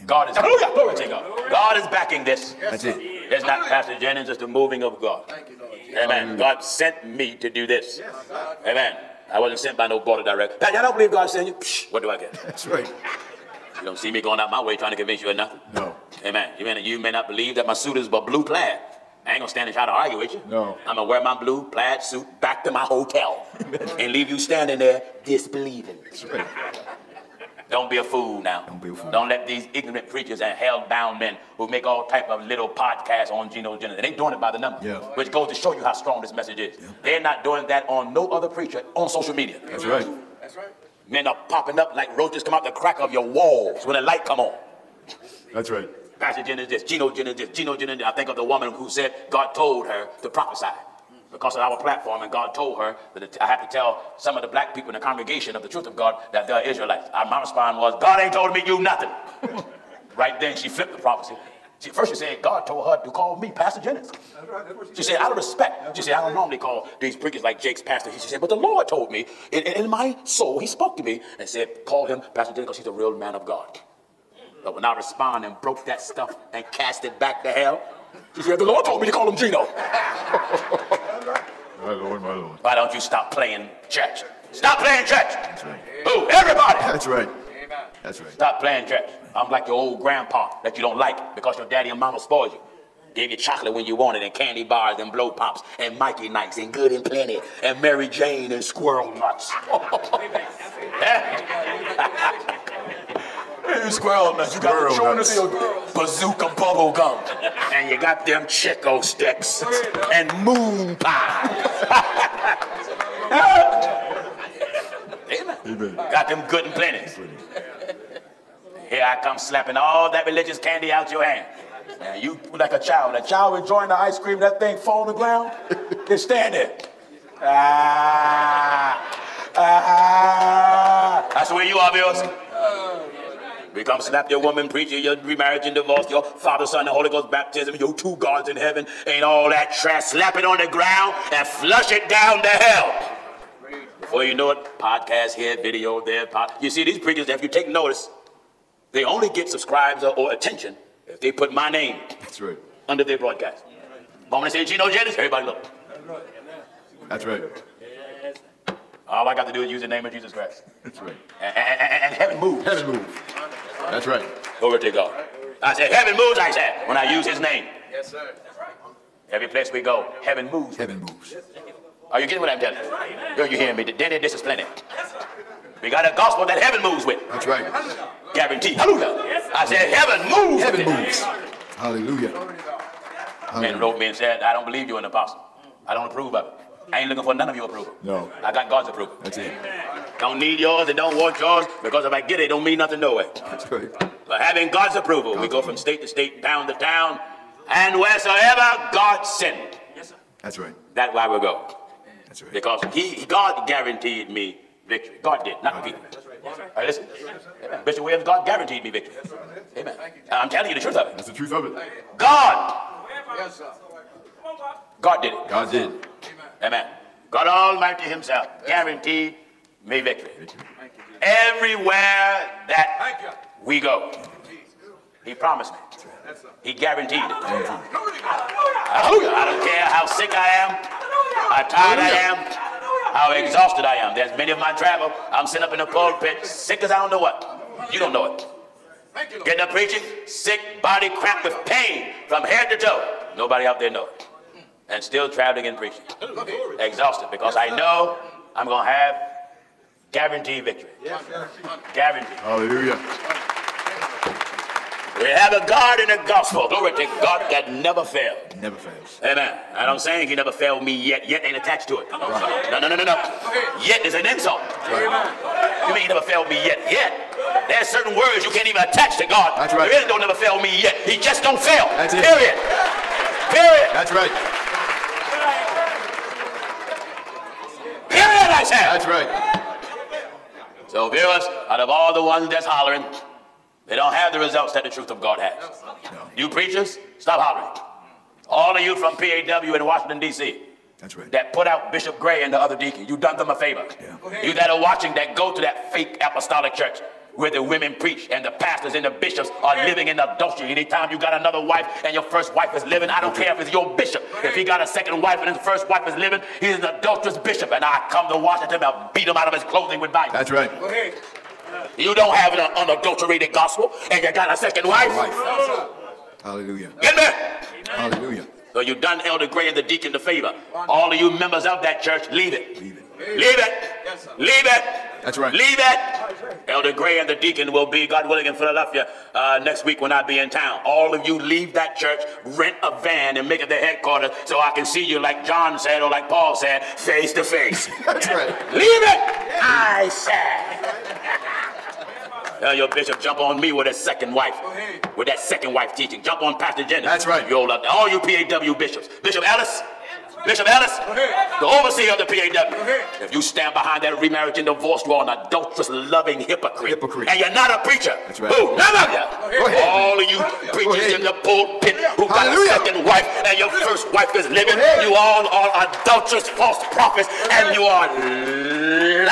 God is hallelujah, glory to God. God is backing this. That's it. It's not Pastor Jennings, it's the moving of God. Thank you, Lord. Amen. God sent me to do this. Yes. Amen. I wasn't sent by no board of directors. Pat, y'all don't believe God sent you? Psh, what do I get? That's right. You don't see me going out my way trying to convince you of nothing. No. Amen. You may, you may not believe that my suit is but blue plaid. I ain't gonna stand and try to argue with you. No. I'm gonna wear my blue plaid suit back to my hotel and leave you standing there disbelieving. That's right. Don't be a fool now. Don't be a fool. Don't let these ignorant preachers and hell-bound men who make all type of little podcasts on Gino Jennings. They doing it by the number. Yeah. Which goes to show you how strong this message is. They're not doing that on no other preacher on social media. That's right. That's right. Men are popping up like roaches come out the crack of your walls when the light come on. That's right. Pastor Jennings this, Gino Jennings this, Gino Jennings this. I think of the woman who said God told her to prophesy because of our platform, and God told her that I had to tell some of the black people in the congregation of the truth of God that they're Israelites. Uh, My response was, God ain't told me you nothing. right then, she flipped the prophecy. She, first, she said, God told her to call me Pastor Jennings. That's right. That's what She said, out of respect. She said, I don't normally call these preachers like Jakes pastor. She said, but the Lord told me, in, in in my soul, he spoke to me and said, call him Pastor Jennings because he's a real man of God. But when I responded and broke that stuff and cast it back to hell, she said, the Lord told me to call him Gino. My Lord, my Lord. Why don't you stop playing church? Stop playing church. That's right. Who? Everybody. That's right. That's right. Stop playing church. I'm like your old grandpa that you don't like because your daddy and mama spoiled you. Gave you chocolate when you wanted and candy bars and blow pops and Mike and Ikes and Good and Plenty and Mary Jane and Squirrel Nuts. Hey, squirrel nuts. You got Squirrel the chewing nuts. the bazooka bubble gum. And you got them Chick-O-Sticks and moon pie. Amen. Got them good and plenty. Here I come slapping all that religious candy out your hand. And you like a child. A child enjoying the ice cream, that thing fall on the ground, just stand there. Ah, ah. That's the way you are. We come slap your woman, preach you, your remarriage and divorce, your Father, Son, the Holy Ghost baptism, your two gods in heaven, ain't all that trash. Slap it on the ground and flush it down to hell. Before you know it, podcast here, video there. Pod- you see, these preachers, if you take notice, they only get subscribers or, attention if they put my name That's right. under their broadcast. Moment they say Gino Jennings, everybody look. That's right. All I got to do is use the name of Jesus Christ. That's right. And, and, and, and heaven moves. Heaven move. That's right. Glory to God. I said, heaven moves, I said, when I use his name. Yes, sir. Every place we go, heaven moves. Heaven moves. Are you getting what I'm telling you? Are you hearing me? Then this is plenty. We got a gospel that heaven moves with. That's right. Guaranteed. Hallelujah. I said, heaven moves. Heaven with it. moves. Hallelujah. Man wrote me and said, I don't believe you're an apostle. I don't approve of it. I ain't looking for none of your approval. No. I got God's approval. That's it. Don't need yours and don't want yours because if I get it, it don't mean nothing no way. That's right. But having God's approval, we go from state to state, town to town, and wheresoever God send. That's right. That's why we go. That's right. Because he, God guaranteed me victory. God did, not me. All right, listen. Amen. Bishop Williams, God guaranteed me victory. Amen. I'm telling you the truth of it. That's the truth of it. God, Yes, sir. Come on, God did it. God did. Amen. God Almighty Himself guaranteed me victory. Everywhere that we go, He promised me. He guaranteed it. Hallelujah. I don't care how sick I am, how tired I am, how exhausted I am. There's many of my travel. I'm sitting up in the pulpit, sick as I don't know what. You don't know it. Thank you, Lord. Getting up preaching, sick, body cramped with pain from head to toe. Nobody out there knows. it. And still traveling and preaching. Exhausted because I know I'm going to have guaranteed victory. Yes, Guaranteed. Hallelujah. We have a God in the gospel. Glory to God that never failed. Never fails. Amen. And I'm saying he never failed me yet. Yet ain't attached to it. No, no, no, no, no. Yet is an insult. You mean he never failed me yet? Yet. There's certain words you can't even attach to God. That's right. He really don't never fail me yet. He just don't fail. That's it. Period. Period. That's right. Period, I said. That's right. So, viewers, out of all the ones that's hollering, they don't have the results that the truth of God has. You preachers, stop hollering. All of you from PAW in Washington, D.C., That's right. that put out Bishop Gray and the other deacon, you done them a favor. You that are watching that go to that fake apostolic church where the women preach and the pastors and the bishops are living in adultery. Anytime you got another wife and your first wife is living, I don't care if it's your bishop. If he got a second wife and his first wife is living, he's an adulterous bishop. And I come to Washington and beat him out of his clothing with violence. That's right. Go ahead. You don't have an unadulterated gospel and you got a second wife. Wife. Hallelujah. Get me? Hallelujah. So you done Elder Gray and the deacon the favor. All of you members of that church, leave it. Leave it. Leave it. Yes, sir. Leave it. That's right. Leave it. Elder Gray and the deacon will be, God willing, in Philadelphia uh, next week when I be in town. All of you leave that church, rent a van, and make it the headquarters so I can see you, like John said or like Paul said, face to face. That's right. Leave it. I said. Tell your bishop, jump on me with that second wife. With that second wife teaching. Jump on Pastor Jennings. That's right. You all, up there. all you PAW bishops. Bishop Ellis. Bishop Ellis. The overseer of the PAW. If you stand behind that remarriage and divorce, you are an adulterous, loving hypocrite. Hypocrite. And you're not a preacher. That's right. Who? None of you. All of you preachers in the pulpit who got Hallelujah. a second wife and your first wife is living, you all are adulterous, false prophets, and you are liars.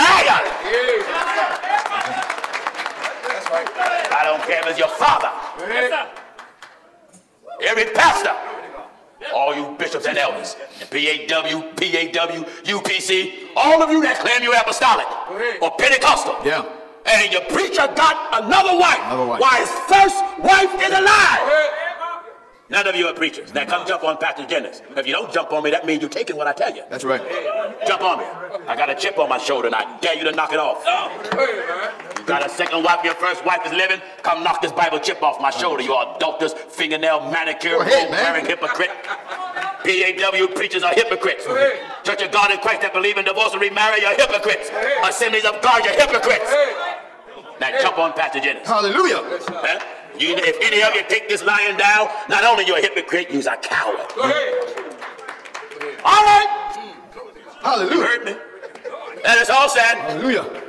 That's right. I don't care if it's your father. Every pastor All you bishops and elders, and PAW, PAW, UPC, all of you that claim you're apostolic or Pentecostal. Yeah. And your preacher got another wife. Another wife. While his first wife is alive. None of you are preachers. Now come jump on Pastor Jennings. If you don't jump on me, that means you're taking what I tell you. That's right. Jump on me. I got a chip on my shoulder and I dare you to knock it off. You got a second wife, your first wife is living, come knock this Bible chip off my shoulder, you are adulterous, fingernail, manicure, ahead, wearing hypocrite. PAW preachers are hypocrites. Church of God in Christ that believe in divorce and remarry are hypocrites. Assemblies of God, you're hypocrites. Now jump on Pastor Jennings. Hallelujah. Huh? You, if any of you take this lion down, not only you're a hypocrite, you're a coward. Go ahead. All right. You Hallelujah. heard me. That is all said. Hallelujah.